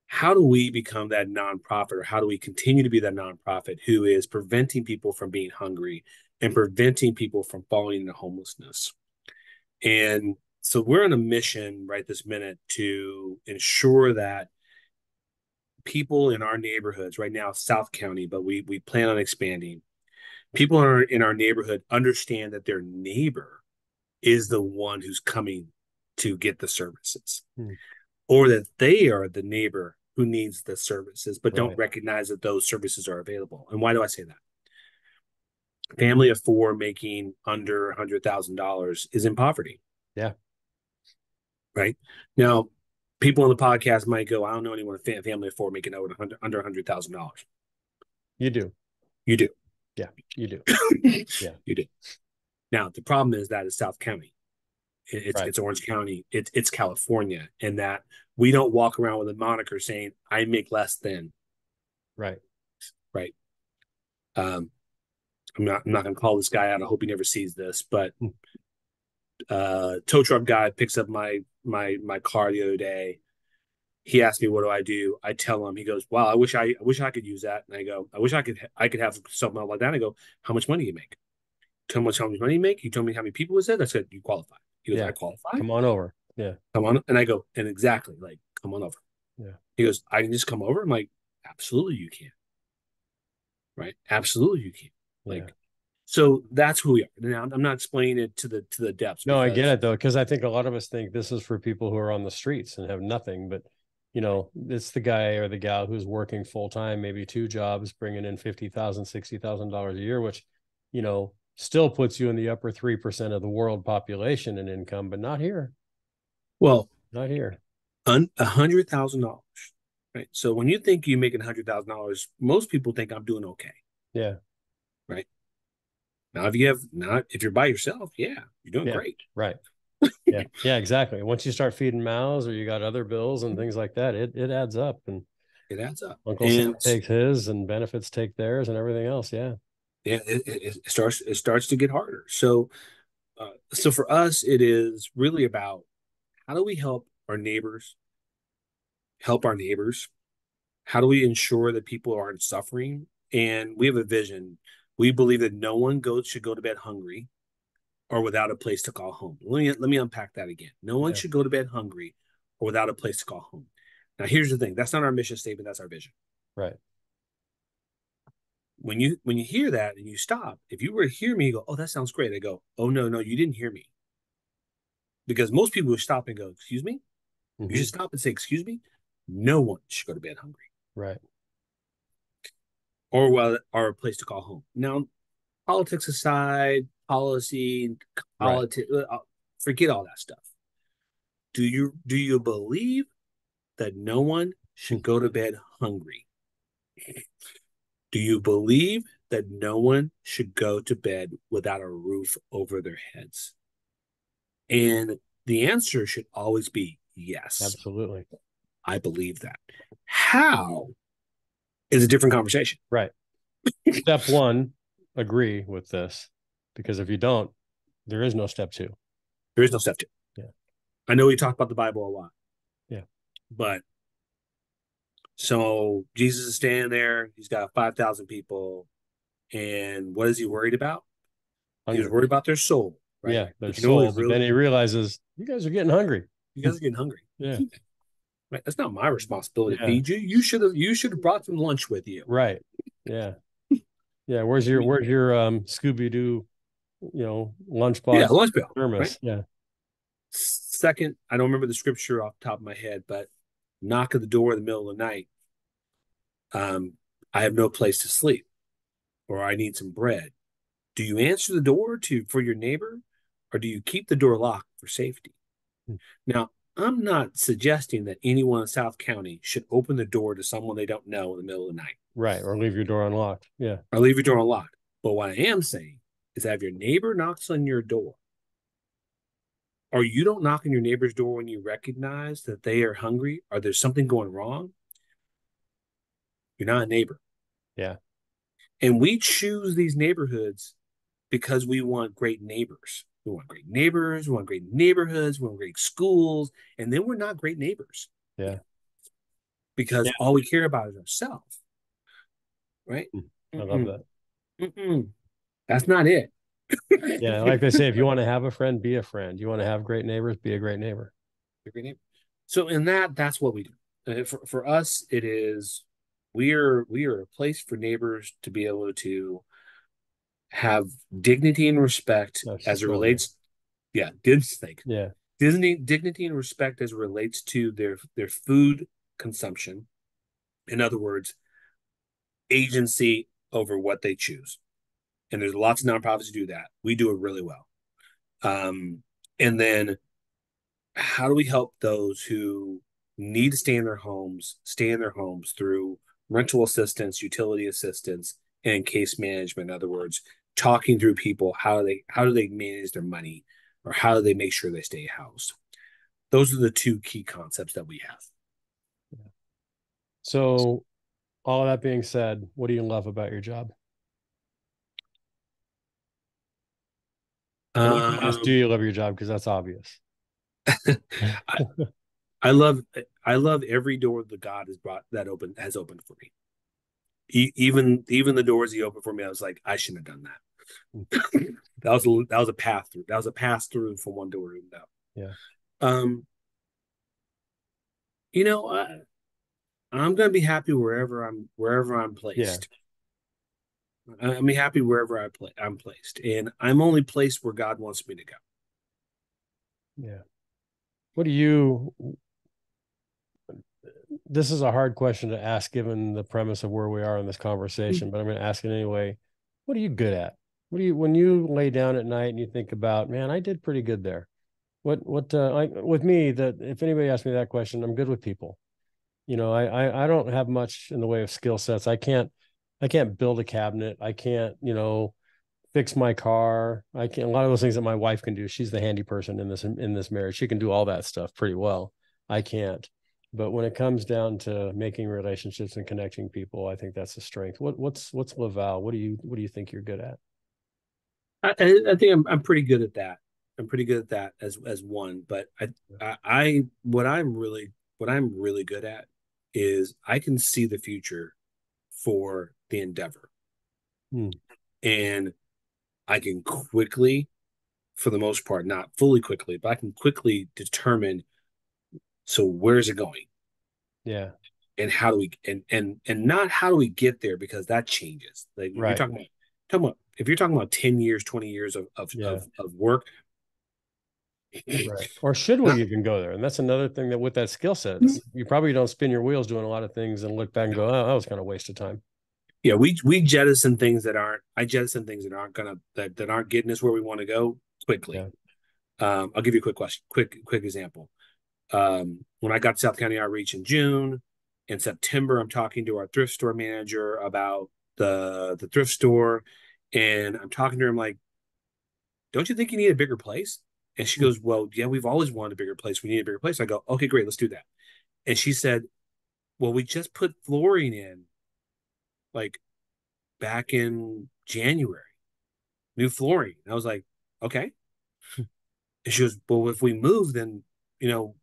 how do we become that nonprofit, or how do we continue to be that nonprofit who is preventing people from being hungry and preventing people from falling into homelessness. And so we're on a mission right this minute to ensure that people in our neighborhoods right now, South County, but we we plan on expanding. People in our, in our neighborhood understand that their neighbor is the one who's coming to get the services, hmm. or that they are the neighbor who needs the services, but right. don't recognize that those services are available. And why do I say that? Family of four making under a hundred thousand dollars is in poverty. Yeah. Right now, people on the podcast might go, I don't know anyone a family of four making over under a hundred thousand dollars. You do. You do. Yeah, you do. yeah, you do. Now the problem is that it's South County. It's right. it's Orange County. It's it's California, and that we don't walk around with a moniker saying I make less than. Right. Right. Um, I'm not I'm not gonna call this guy out. I hope he never sees this, but hmm. uh tow truck guy picks up my my my car the other day. He asked me, "What do I do?" I tell him. He goes, "Wow, I wish I, I wish I could use that." And I go, "I wish I could I could have something like that." And I go, "How much money do you make?" Tell me how much money you make. He told me how many people was there. I said, "You qualify." He goes, yeah. "I qualify." Come on over. Yeah. Come on. And I go, and exactly like, come on over. Yeah. He goes, I can just come over. I'm like, absolutely, you can. Right. Absolutely, you can. Like, yeah. So that's who we are. Now I'm not explaining it to the to the depths. No, I get it though, because I think a lot of us think this is for people who are on the streets and have nothing. But you know, it's the guy or the gal who's working full time, maybe two jobs, bringing in fifty thousand, sixty thousand dollars a year, which you know still puts you in the upper three percent of the world population in income, but not here. Well, not here. A hundred thousand dollars Right. So when you think you're making a hundred thousand dollars, most people think I'm doing okay. Yeah. Right. Now, if you have not, if you're by yourself, yeah, you're doing yeah. great. Right. yeah. Yeah. Exactly. Once you start feeding mouths, or you got other bills and things like that, it it adds up, and it adds up. Uncle and, Sam takes his, and benefits take theirs, and everything else. Yeah. Yeah. It, it, it starts. It starts to get harder. So, uh, so for us, it is really about how do we help our neighbors help our neighbors? How do we ensure that people aren't suffering? And we have a vision. We believe that no one goes should go to bed hungry or without a place to call home. Let me let me unpack that again. No one yeah. should go to bed hungry or without a place to call home. Now here's the thing. That's not our mission statement, that's our vision. Right. When you when you hear that and you stop, if you were to hear me, you go, "Oh, that sounds great." I go, "Oh no, no, you didn't hear me." Because most people would stop and go, "Excuse me." Mm-hmm. You should stop and say, "Excuse me." no one should go to bed hungry. Right. Or well, or a place to call home. Now, politics aside, policy, politics, right. Uh, forget all that stuff. Do you do you believe that no one should go to bed hungry? Do you believe that no one should go to bed without a roof over their heads? And the answer should always be yes. Absolutely. I believe that. How is a different conversation. Right. step one, agree with this. Because if you don't, there is no step two. There is no step two. Yeah. I know we talk about the Bible a lot. Yeah. But so Jesus is standing there, he's got 5,000 people. And what is he worried about? Hungry. He's worried about their soul. Right? Yeah, their soul. Really, then he realizes you guys are getting hungry. You guys are getting hungry. Yeah. Right. That's not my responsibility yeah. to feed you. You should have you should have brought some lunch with you. Right. Yeah. Yeah. Where's your where's your um Scooby Doo, you know, lunchbox? Yeah, lunch bell. Thermos. Right? Yeah. Second, I don't remember the scripture off the top of my head, but knock at the door in the middle of the night. Um, I have no place to sleep, or I need some bread. Do you answer the door to for your neighbor, or do you keep the door locked for safety? Hmm. Now, I'm not suggesting that anyone in South County should open the door to someone they don't know in the middle of the night. Right. Or leave your door unlocked. Yeah. Or leave your door unlocked. But what I am saying is that if your neighbor knocks on your door, or you don't knock on your neighbor's door when you recognize that they are hungry or there's something going wrong, you're not a neighbor. Yeah. And we choose these neighborhoods because we want great neighbors. We want great neighbors. We want great neighborhoods. We want great schools. And then we're not great neighbors. Yeah. Because yeah. all we care about is ourselves. Right? Mm, I love that. Mm-mm. That's not it. yeah. Like they say, if you want to have a friend, be a friend. You want to have great neighbors, be a great neighbor. A great neighbor. So in that, that's what we do. Uh, for, for us, it is we are we are a place for neighbors to be able to have dignity and respect That's as it relates. Yeah, did think. Yeah, Disney dignity and respect as it relates to their their food consumption. In other words, agency over what they choose. And there's lots of nonprofits who do that. We do it really well. Um, and then how do we help those who need to stay in their homes, stay in their homes through rental assistance, utility assistance, and case management. In other words, talking through people how they how do they manage their money or how do they make sure they stay housed? Those are the two key concepts that we have. Yeah. so all that being said what do you love about your job? Um, do you love your job? Because that's obvious. I, I love i love every door that god has brought that open has opened for me even even the doors he opened for me, I was like, I shouldn't have done that that was a that was a path through. That was a pass through from one door to another. Yeah. Um. You know, I, I'm gonna be happy wherever I'm wherever I'm placed. Yeah. I'm happy wherever I play I'm placed, and I'm only placed where God wants me to go. Yeah. What do you? This is a hard question to ask given the premise of where we are in this conversation, mm-hmm. but I'm going to ask it anyway. What are you good at? what do you when you lay down at night and you think about man i did pretty good there what what uh, like with me that if anybody asks me that question i'm good with people You know, I, I I don't have much in the way of skill sets. I can't I can't build a cabinet. I can't, you know, fix my car. I can a lot of those things that my wife can do. She's the handy person in this in this marriage. She can do all that stuff pretty well. I can't. But when it comes down to making relationships and connecting people, I think that's a strength. What what's what's LaVal? What do you what do you think you're good at? I, I think I'm I'm pretty good at that. I'm pretty good at that as as one. But I, I I what I'm really what I'm really good at is I can see the future for the endeavor. Hmm. And I can quickly, for the most part, not fully quickly, but I can quickly determine so where's it going? Yeah. And how do we and and and not how do we get there because that changes. Like right. you're talking about talking about if you're talking about 10 years, 20 years of of, yeah. of, of work, right. Or should we even go there? And that's another thing that with that skill set, you probably don't spin your wheels doing a lot of things and look back and go, oh, that was kind of a waste of time. Yeah, we we jettison things that aren't. I jettison things that aren't gonna that, that aren't getting us where we want to go quickly. Yeah. Um, I'll give you a quick question, quick quick example. Um, when I got to South County Outreach in June, in September, I'm talking to our thrift store manager about the the thrift store, and I'm talking to her. I'm like, "Don't you think you need a bigger place?" And she goes, Well, yeah, we've always wanted a bigger place. We need a bigger place. I go, Okay, great, let's do that. And she said, Well, we just put flooring in like back in January, new flooring. And I was like, Okay. and she goes, Well, if we move, then, you know,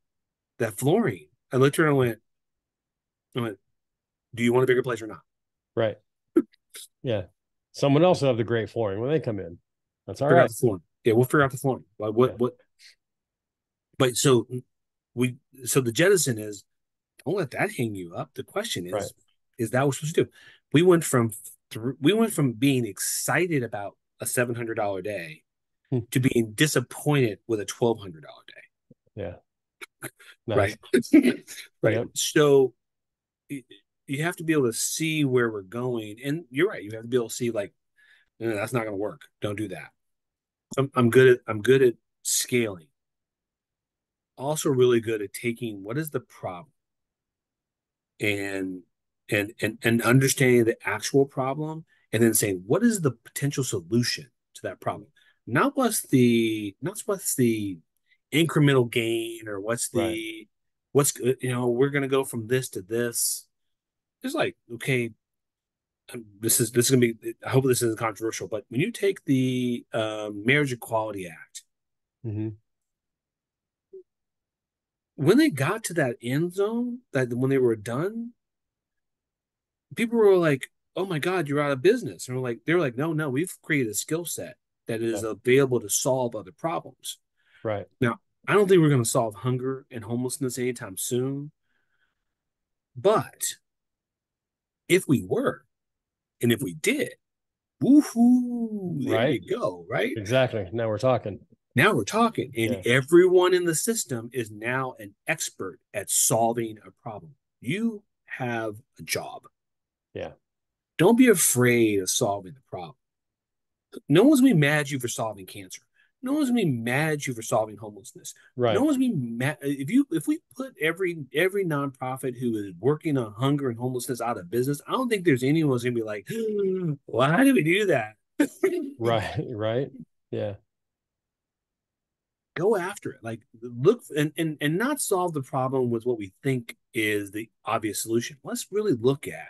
that flooring. I looked at her and I went, I went, Do you want a bigger place or not? Right. yeah. Someone else will have the great flooring when they come in. That's all right. Yeah, we'll figure out the flooring. Like what yeah. what but so we so the jettison is don't let that hang you up. The question is, right. is that what we're supposed to do? We went from th- we went from being excited about a seven hundred dollar day hmm. to being disappointed with a twelve hundred dollar day. Yeah. Nice. Right. right. Yep. So you have to be able to see where we're going. And you're right, you have to be able to see like, no, that's not gonna work. Don't do that. I'm, I'm good at I'm good at scaling. Also, really good at taking what is the problem and and and and understanding the actual problem, and then saying what is the potential solution to that problem. Not what's the not what's the incremental gain or what's the right. what's you know we're gonna go from this to this. It's like okay, this is this is gonna be. I hope this isn't controversial, but when you take the um, Marriage Equality Act, mm-hmm. when they got to that end zone, that when they were done, people were like, "Oh my God, you're out of business," and we're like, "They're like, no, no, we've created a skill set that is yeah. available to solve other problems." Right now, I don't think we're going to solve hunger and homelessness anytime soon, but if we were, and if we did, woohoo, there right. you go, right? Exactly. Now we're talking. Now we're talking. And yeah. everyone in the system is now an expert at solving a problem. You have a job. Yeah. Don't be afraid of solving the problem. No one's gonna be mad at you for solving cancer no one's gonna be mad at you for solving homelessness. Right. No one's gonna be mad if you if we put every every nonprofit who is working on hunger and homelessness out of business. I don't think there's anyone who's gonna be like, why do we do that? right. Right. Yeah. Go after it. Like look and, and and not solve the problem with what we think is the obvious solution. Let's really look at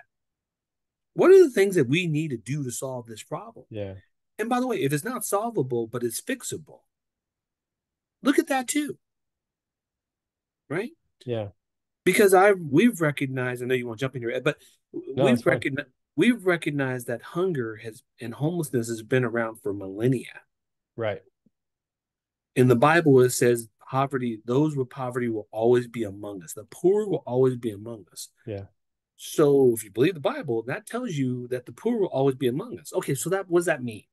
what are the things that we need to do to solve this problem. Yeah. And by the way, if it's not solvable, but it's fixable, look at that too. Right? Yeah. Because I we've recognized, I know you want to jump in your head, but no, we've recognized we've recognized that hunger has and homelessness has been around for millennia. Right. In the Bible, it says poverty, those with poverty will always be among us. The poor will always be among us. Yeah. So if you believe the Bible, that tells you that the poor will always be among us. Okay, so that what does that mean?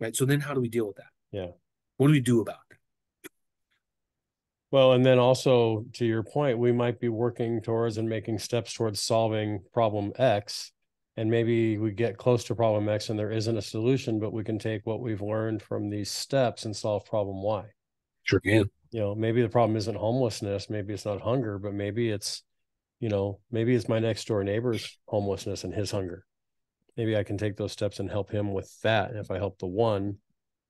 Right? So then how do we deal with that? Yeah. What do we do about that? Well, and then also to your point, we might be working towards and making steps towards solving problem X. And maybe we get close to problem X and there isn't a solution, but we can take what we've learned from these steps and solve problem Y. Sure can. You know, maybe the problem isn't homelessness, maybe it's not hunger, but maybe it's, you know, maybe it's my next door neighbor's homelessness and his hunger. Maybe I can take those steps and help him with that. And if I help the one,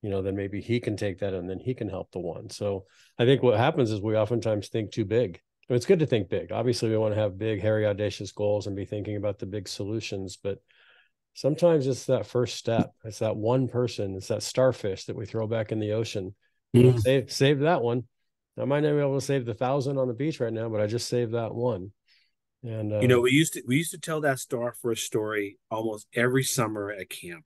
you know, then maybe he can take that and then he can help the one. So I think what happens is we oftentimes think too big. It's good to think big. Obviously, we want to have big, hairy, audacious goals and be thinking about the big solutions. But sometimes it's that first step. It's that one person. It's that starfish that we throw back in the ocean. Mm. Save, save that one. I might not be able to save the thousand on the beach right now, but I just saved that one. And uh, you know, we used to we used to tell that starfish story almost every summer at camp,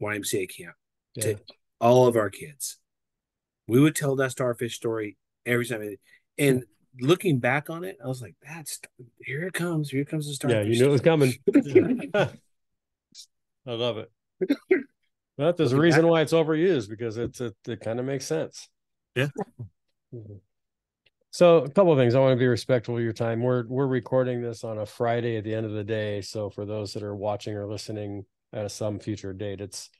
YMCA camp. Yeah. To all of our kids. We would tell that starfish story every time. And looking back on it, I was like, that's here it comes. Here comes the starfish. Yeah, you knew it was coming. I love it. But there's a reason why it's overused because it's it, it kind of makes sense. Yeah. So a couple of things. I want to be respectful of your time. We're we're recording this on a Friday at the end of the day. So for those that are watching or listening at some future date, it's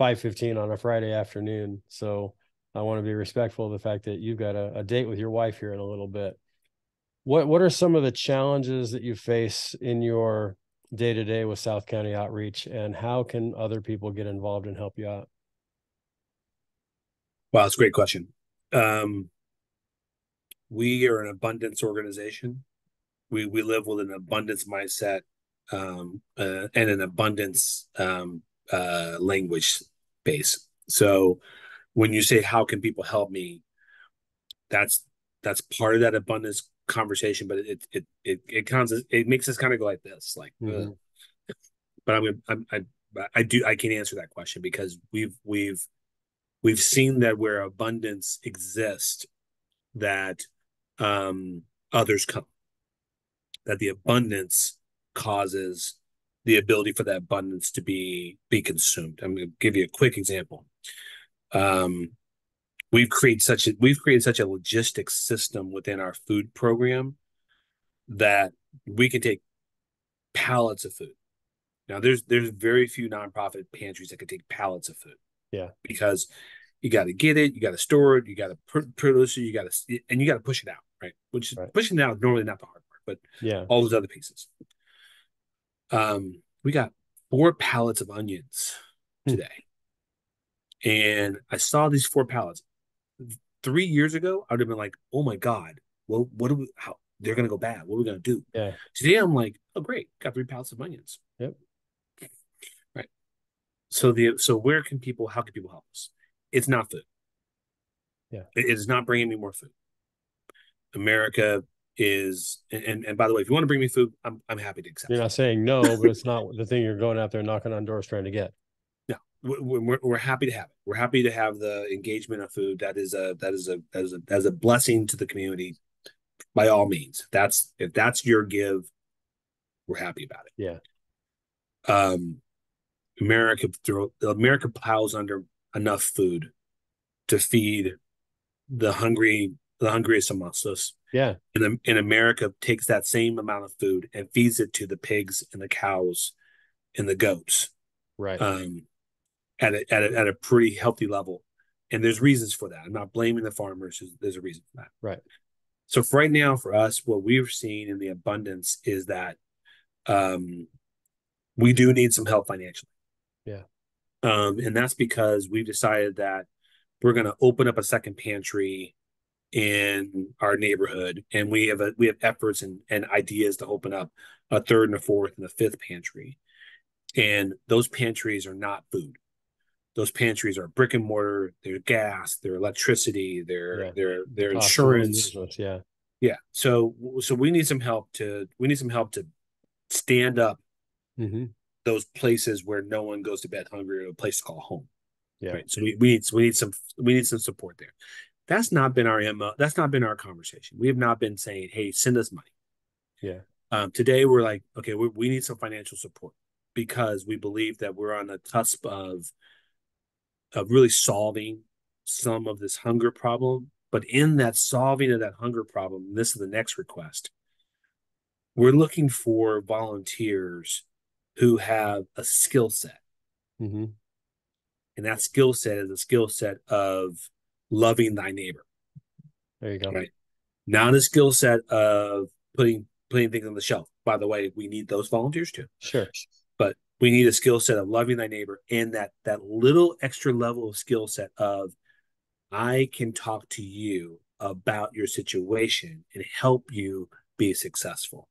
5.15 on a friday afternoon so i want to be respectful of the fact that you've got a, a, date with your wife here in a little bit what what are some of the challenges that you face in your day to day with south county outreach and how can other people get involved and help you out wow that's a great question um, we are an abundance organization we we live with an abundance mindset um, uh, and an abundance um, uh, language base. So when you say how can people help me, that's that's part of that abundance conversation, but it it it it counts it makes us kind of go like this, like. Mm-hmm. Uh, but I'm, I'm I I do I can answer that question because we've we've we've seen that where abundance exists, that um others come, that the abundance causes the ability for that abundance to be be consumed. I'm going to give you a quick example. Um, we've created such a we've created such a logistics system within our food program that we can take pallets of food. Now, there's there's very few nonprofit pantries that can take pallets of food. Yeah, because you got to get it, you got to store it, you got to produce it, you got to and you got to push it out, right? Which right. pushing out is normally not the hard part, but yeah, all those other pieces. Um, we got four pallets of onions hmm. today. and I saw these four pallets. Three years ago, I would have been like, oh my God, well, what do we, how, they're going to go bad. What are we going to do? Yeah. Today, I'm like, oh, great. Got three pallets of onions. Yep. Right. So, the, so where can people, how can people help us? It's not food. Yeah. It is not bringing me more food. America is and and by the way, if you want to bring me food, I'm I'm happy to accept. You're not saying no, but it's not the thing you're going out there knocking on doors trying to get. No, we're, we're happy to have it. We're happy to have the engagement of food. That is a that is a that is a that is a blessing to the community. By all means, that's if that's your give, we're happy about it. Yeah. Um, America throw America piles under enough food to feed the hungry the hungriest amongst us yeah. In, in America takes that same amount of food and feeds it to the pigs and the cows and the goats. Right. Um, at a, at a, at a pretty healthy level. And there's reasons for that. I'm not blaming the farmers. There's a reason for that. Right. So for right now, for us, what we've seen in the abundance is that um, we do need some help financially. Yeah. Um, and that's because we've decided that we're going to open up a second pantry in our neighborhood, and we have a, we have efforts and, and ideas to open up a third and a fourth and a fifth pantry. And those pantries are not food. Those pantries are brick and mortar. They're gas. They're electricity. They're yeah. they're they're insurance. Yeah, yeah. So so we need some help to we need some help to stand up mm-hmm. those places where no one goes to bed hungry or a place to call home. Yeah. Right. So we, we need we need some we need some support there. That's not been our MO. That's not been our conversation. We have not been saying, "Hey, send us money." Yeah. Um, today we're like, okay, we, we need some financial support because we believe that we're on the cusp of of really solving some of this hunger problem. But in that solving of that hunger problem, this is the next request. We're looking for volunteers who have a skill set. Mm-hmm. And that skill set is a skill set of loving thy neighbor. There you go. Right. Not a skill set of putting putting things on the shelf. By the way, we need those volunteers too. Sure. But we need a skill set of loving thy neighbor and that that little extra level of skill set of I can talk to you about your situation and help you be successful.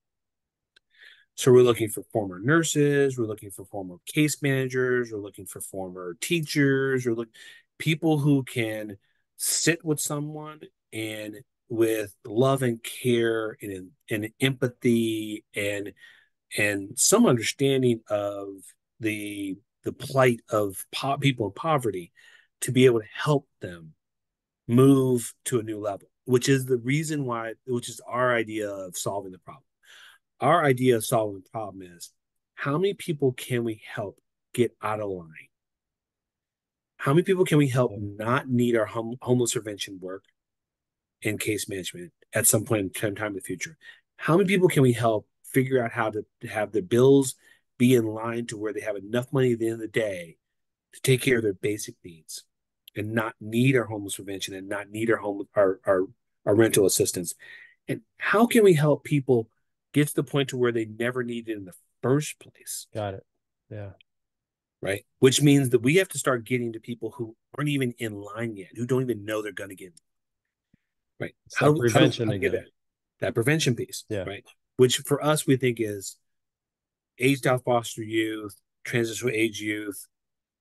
So we're looking for former nurses, we're looking for former case managers, we're looking for former teachers, or look people who can sit with someone and with love and care and, and empathy and and some understanding of the the plight of po- people in poverty to be able to help them move to a new level which is the reason why which is our idea of solving the problem our idea of solving the problem is how many people can we help get out of line? How many people can we help not need our hom- homeless prevention work and case management at some point in time in the future? How many people can we help figure out how to have their bills be in line to where they have enough money at the end of the day to take care of their basic needs and not need our homeless prevention and not need our home our, our, our rental assistance? And how can we help people get to the point to where they never needed in the first place. Got it. Yeah. Right. Which means that we have to start getting to people who aren't even in line yet, who don't even know they're going to get. Right. How, prevention how, how again. That? that prevention piece. Yeah. Right. Which for us we think is aged out foster youth, transitional age youth,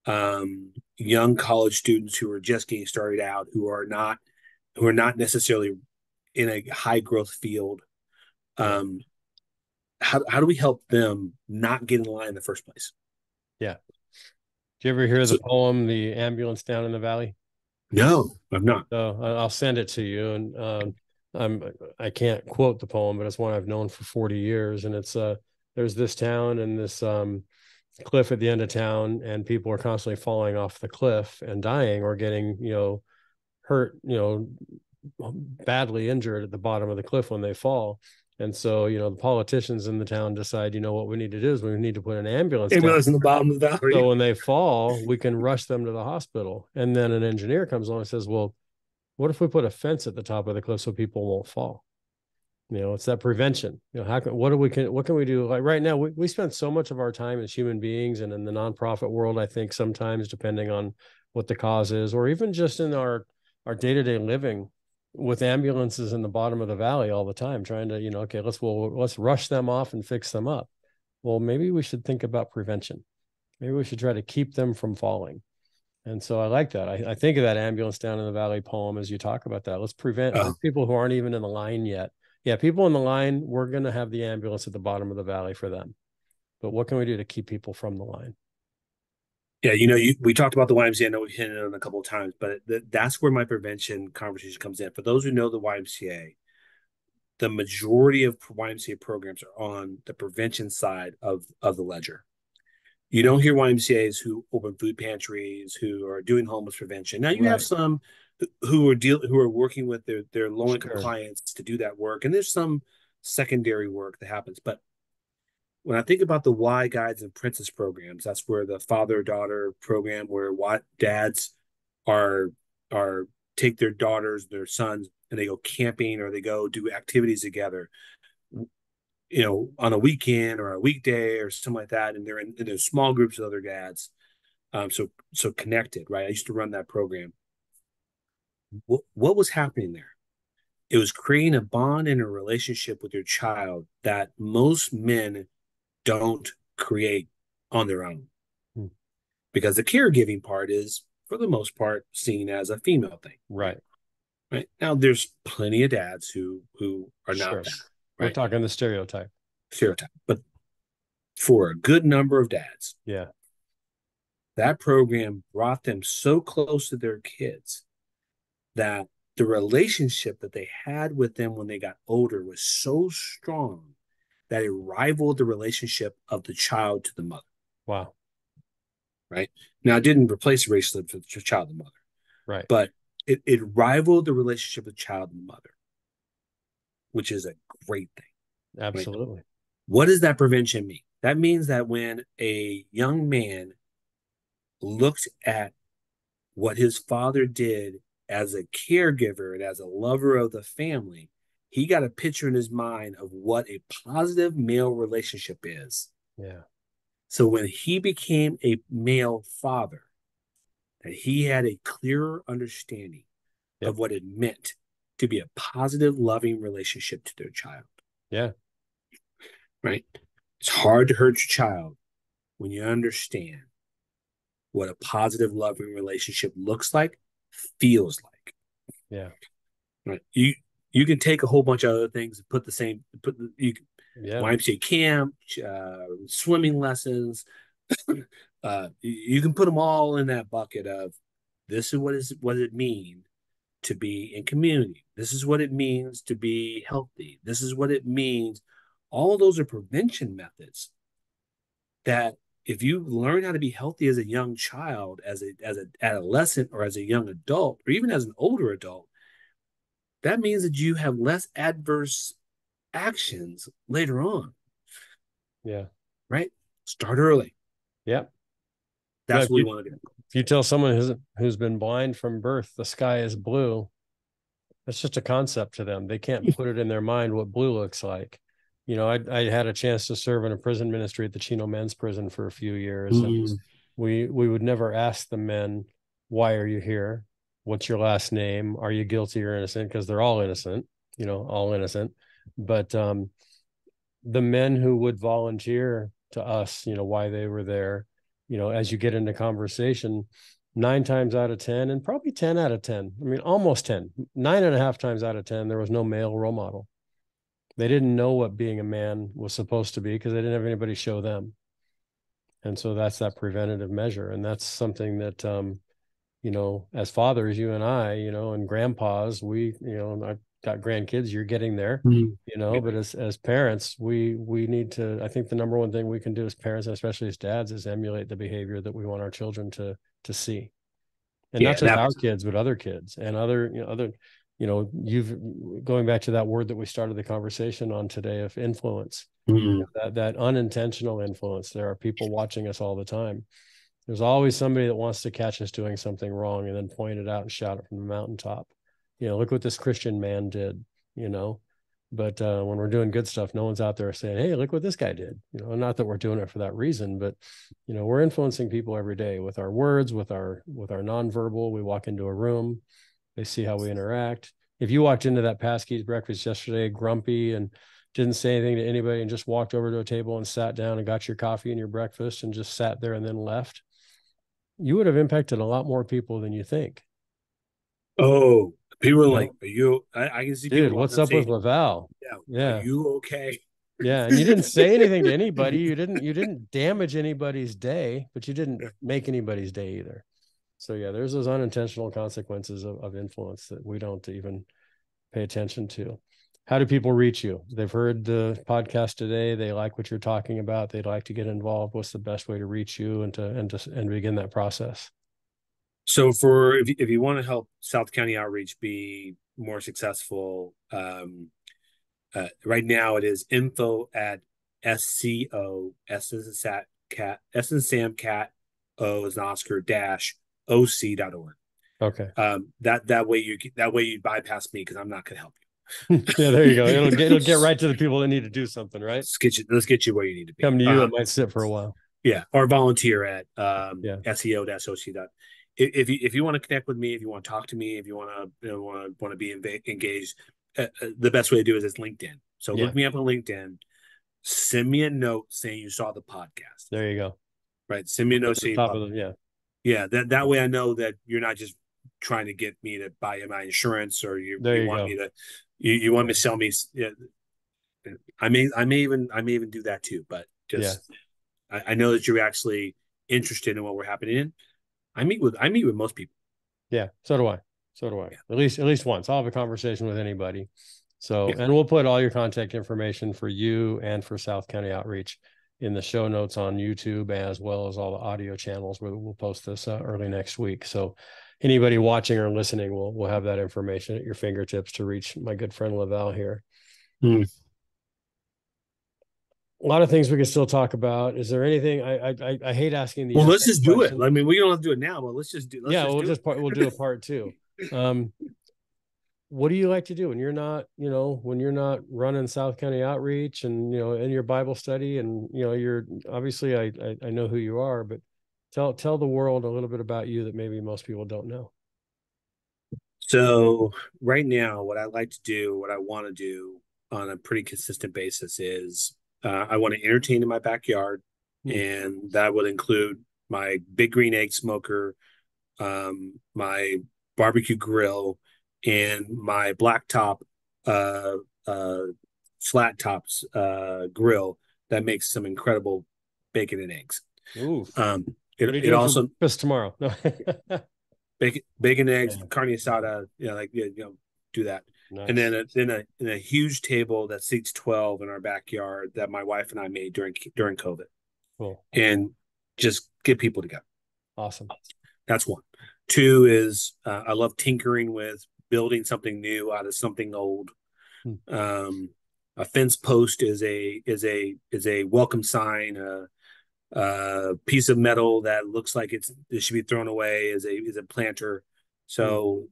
um, young college students who are just getting started out, who are not who are not necessarily in a high growth field. Um, how, how do we help them not get in line in the first place? Yeah. Do you ever hear so, the poem, The Ambulance Down in the Valley? No, I've not. So I'll send it to you. And um, I'm, I can't quote the poem, but it's one I've known for 40 years. And it's, uh, there's this town and this um, cliff at the end of town, and people are constantly falling off the cliff and dying or getting, you know, hurt, you know, badly injured at the bottom of the cliff when they fall. And so, you know, the politicians in the town decide, you know, what we need to do is we need to put an ambulance, ambulance in the bottom of the valley. So when they fall, we can rush them to the hospital. And then an engineer comes along and says, well, what if we put a fence at the top of the cliff so people won't fall? You know, it's that prevention. You know, how can what do we can what can we do? Like right now, we, we spend so much of our time as human beings and in the nonprofit world, I think sometimes depending on what the cause is, or even just in our our day-to-day living, with ambulances in the bottom of the valley all the time trying to you know okay let's well let's rush them off and fix them up. Well maybe we should think about prevention. Maybe we should try to keep them from falling. And so i like that. I, I think of that ambulance down in the valley poem as you talk about that. Let's prevent oh. people who aren't even in the line yet. Yeah people in the line we're going to have the ambulance at the bottom of the valley for them. But what can we do to keep people from the line yeah, you know, you, we talked about the YMCA. I know we hit it on a couple of times, but th- that's where my prevention conversation comes in. For those who know the YMCA, the majority of YMCA programs are on the prevention side of of the ledger. You don't hear YMCA's who open food pantries, who are doing homeless prevention. Now you right. have some who are deal who are working with their their low income sure. clients to do that work, and there's some secondary work that happens. But when I think about the Y guides and princess programs, that's where the father daughter program, where what dads are are take their daughters, their sons, and they go camping or they go do activities together, you know, on a weekend or a weekday or something like that, and they're in, in small groups of other dads, um, so so connected, right? I used to run that program. What what was happening there? It was creating a bond and a relationship with your child that most men don't create on their own. Hmm. Because the caregiving part is, for the most part, seen as a female thing. Right. Right. Now there's plenty of dads who who are sure. not that. Right? We're talking the stereotype. Stereotype. But for a good number of dads, yeah. That program brought them so close to their kids that the relationship that they had with them when they got older was so strong that it rivaled the relationship of the child to the mother. Wow. Right. Now, it didn't replace the relationship with the child and mother. Right. But it, it rivaled the relationship of the child and mother, which is a great thing. Absolutely. Right? What does that prevention mean? That means that when a young man looks at what his father did as a caregiver and as a lover of the family, he got a picture in his mind of what a positive male relationship is. Yeah. So when he became a male father, that he had a clearer understanding yep. of what it meant to be a positive, loving relationship to their child. Yeah. Right. It's hard to hurt your child when you understand what a positive, loving relationship looks like, feels like. Yeah. Right. You you can take a whole bunch of other things and put the same put the, you yeah. YMCA camp, uh, swimming lessons. uh, you can put them all in that bucket of this is what is what it mean to be in community. This is what it means to be healthy. This is what it means. All of those are prevention methods that if you learn how to be healthy as a young child, as a as an adolescent or as a young adult, or even as an older adult, that means that you have less adverse actions later on. Yeah. Right? Start early. Yep. That's yeah, what we want to do. If you tell someone who's who's been blind from birth the sky is blue, that's just a concept to them. They can't put it in their mind what blue looks like. You know, I I had a chance to serve in a prison ministry at the Chino Men's Prison for a few years. Mm. And we we would never ask the men, why are you here? What's your last name? Are you guilty or innocent? Because they're all innocent, you know, all innocent. But um the men who would volunteer to us, you know, why they were there, you know, as you get into conversation, nine times out of 10, and probably 10 out of 10, I mean, almost 10, nine and a half times out of 10, there was no male role model. They didn't know what being a man was supposed to be because they didn't have anybody show them. And so that's that preventative measure. And that's something that, um, you know, as fathers, you and I, you know, and grandpas, we, you know, I got grandkids you're getting there mm-hmm. you know but as as parents we we need to i think the number one thing we can do as parents especially as dads is emulate the behavior that we want our children to to see and yeah, not just our kids but other kids and other you know other you know you've going back to that word that we started the conversation on today of influence mm-hmm. that that unintentional influence there are people watching us all the time there's always somebody that wants to catch us doing something wrong and then point it out and shout it from the mountaintop you know, look what this Christian man did, you know. But uh, when we're doing good stuff, no one's out there saying, "Hey, look what this guy did." You know, not that we're doing it for that reason, but you know, we're influencing people every day with our words, with our with our nonverbal. We walk into a room, they see how we interact. If you walked into that Paskey's breakfast yesterday, grumpy and didn't say anything to anybody, and just walked over to a table and sat down and got your coffee and your breakfast and just sat there and then left, you would have impacted a lot more people than you think. Oh, People are like, "Are you?" I, I can see. Dude, what's up saying, with LaVal? Yeah, yeah. Are you okay? Yeah, and you didn't say anything to anybody. You didn't. You didn't damage anybody's day, but you didn't make anybody's day either. So yeah, there's those unintentional consequences of, of influence that we don't even pay attention to. How do people reach you? They've heard the podcast today. They like what you're talking about. They'd like to get involved. What's the best way to reach you and to and to and begin that process? So for if you, if you want to help South County Outreach be more successful, um, uh, right now it is info at sco s is a sat cat s and sam cat o is an Oscar dash oc.org. Okay. Um, that that way you that way you bypass me because I'm not going to help you. yeah, there you go. It'll get, it'll get right to the people that need to do something, right? Let's get you. Let's get you where you need to be. Come to you. Um, it might sit for a while. Yeah, or volunteer at um, yeah. sco-oc if you if you want to connect with me, if you want to talk to me, if you want to you know, want to want to be engaged, uh, uh, the best way to do is it is LinkedIn. So yeah. look me up on LinkedIn. Send me a note saying you saw the podcast. There you go. Right. Send me a note saying the, yeah. Yeah. That that way I know that you're not just trying to get me to buy my insurance or you, you, you want go. me to you, you want me to sell me yeah, I may I may even I may even do that too, but just yeah. I, I know that you're actually interested in what we're happening in I meet with I meet with most people. Yeah, so do I. So do I. Yeah. At least at least once. I'll have a conversation with anybody. So, and we'll put all your contact information for you and for South County Outreach in the show notes on YouTube as well as all the audio channels where we'll post this uh, early next week. So, anybody watching or listening will will have that information at your fingertips to reach my good friend LaVal here. Hmm a lot of things we can still talk about. Is there anything I I, I hate asking these? Well, let's just do it. I mean, we don't have to do it now, but let's just do. Let's yeah, just we'll do just part, we'll do a part two. Um, what do you like to do when you're not, you know, when you're not running South County outreach and you know in your Bible study and you know you're obviously I, I I know who you are, but tell tell the world a little bit about you that maybe most people don't know. So right now, what I like to do, what I want to do on a pretty consistent basis is uh, I want to entertain in my backyard, mm. and that would include my big green egg smoker, um, my barbecue grill, and my blacktop uh, uh, flat tops uh, grill that makes some incredible bacon and eggs. Ooh. Um, it, it also just tomorrow. bacon, bacon eggs, yeah. carne asada. You know, like you know, do that. Nice. And then a, then a, then a huge table that seats twelve in our backyard that my wife and I made during during COVID. Cool. And just get people together. Awesome. That's one. Two is uh, I love tinkering with building something new out of something old. Hmm. Um, a fence post is a is a is a welcome sign. A, a piece of metal that looks like it's it should be thrown away is a is a planter. So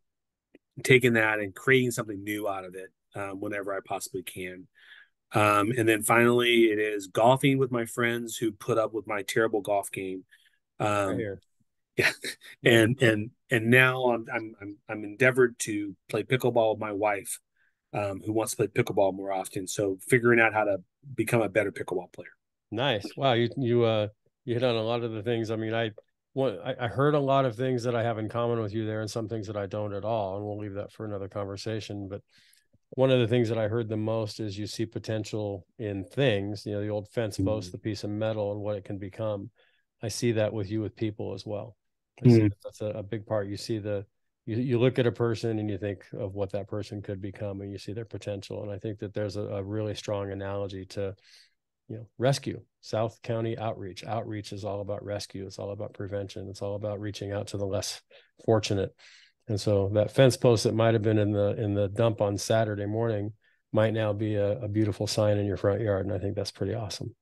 hmm. taking that and creating something new out of it um, whenever I possibly can. Um, and then finally, it is golfing with my friends who put up with my terrible golf game. Um, right yeah, and and and now I'm I'm I'm, I'm endeavored to play pickleball with my wife, um, who wants to play pickleball more often. So figuring out how to become a better pickleball player. Nice. Wow. You you uh you hit on a lot of the things. I mean, I one I, I heard a lot of things that I have in common with you there, and some things that I don't at all. And we'll leave that for another conversation. But one of the things that I heard the most is you see potential in things. You know, the old fence post, mm-hmm. the piece of metal, and what it can become. I see that with you with people as well. Mm. That's a, a, big part. You see the you, you look at a person and you think of what that person could become and you see their potential. And I think that there's a, a really strong analogy to, you know, rescue. South County outreach. Outreach is all about rescue. It's all about prevention. It's all about reaching out to the less fortunate. And so that fence post that might have been in the in the dump on Saturday morning might now be a, a beautiful sign in your front yard. And I think that's pretty awesome.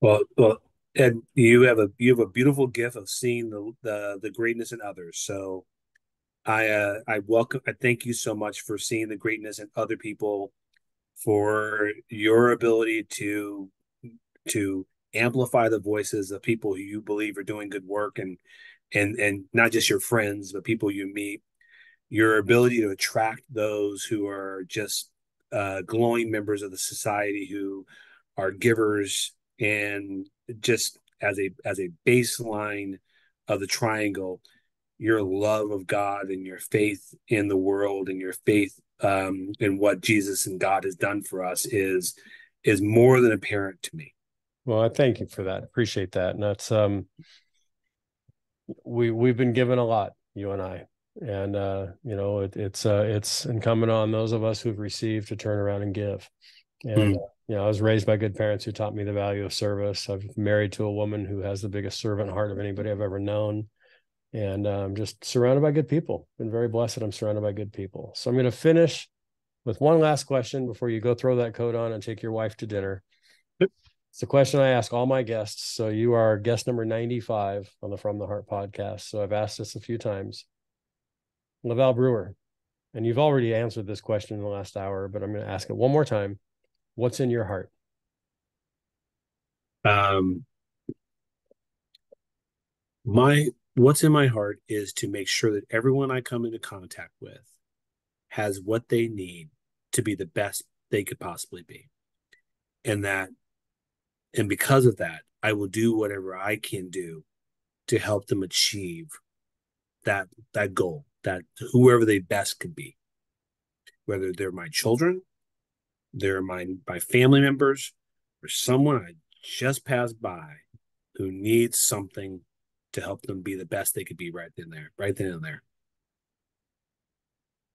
Well, well, and you have a you have a beautiful gift of seeing the the, the greatness in others. So I uh, I welcome I thank you so much for seeing the greatness in other people, for your ability to to amplify the voices of people who you believe are doing good work and and and not just your friends but people you meet. Your ability to attract those who are just uh, glowing members of the society who are givers and just as a as a baseline of the triangle your love of god and your faith in the world and your faith um, in what jesus and god has done for us is is more than apparent to me well i thank you for that appreciate that and that's um we we've been given a lot you and i and uh you know it, it's uh it's incumbent on those of us who've received to turn around and give and mm. uh, you know, I was raised by good parents who taught me the value of service. I've married to a woman who has the biggest servant heart of anybody I've ever known. And I'm um, just surrounded by good people. Been very blessed I'm surrounded by good people. So I'm going to finish with one last question before you go throw that coat on and take your wife to dinner. It's a question I ask all my guests. So you are guest number 95 on the From the Hart podcast. So I've asked this a few times. LaVal Brewer, and you've already answered this question in the last hour, but I'm going to ask it one more time What's in your heart? Um, my what's in my heart is to make sure that everyone I come into contact with has what they need to be the best they could possibly be. And that and because of that, I will do whatever I can do to help them achieve that that goal, that whoever they best could be. Whether they're my children, they're my my family members or someone I just passed by who needs something to help them be the best they could be right then there, right then and there.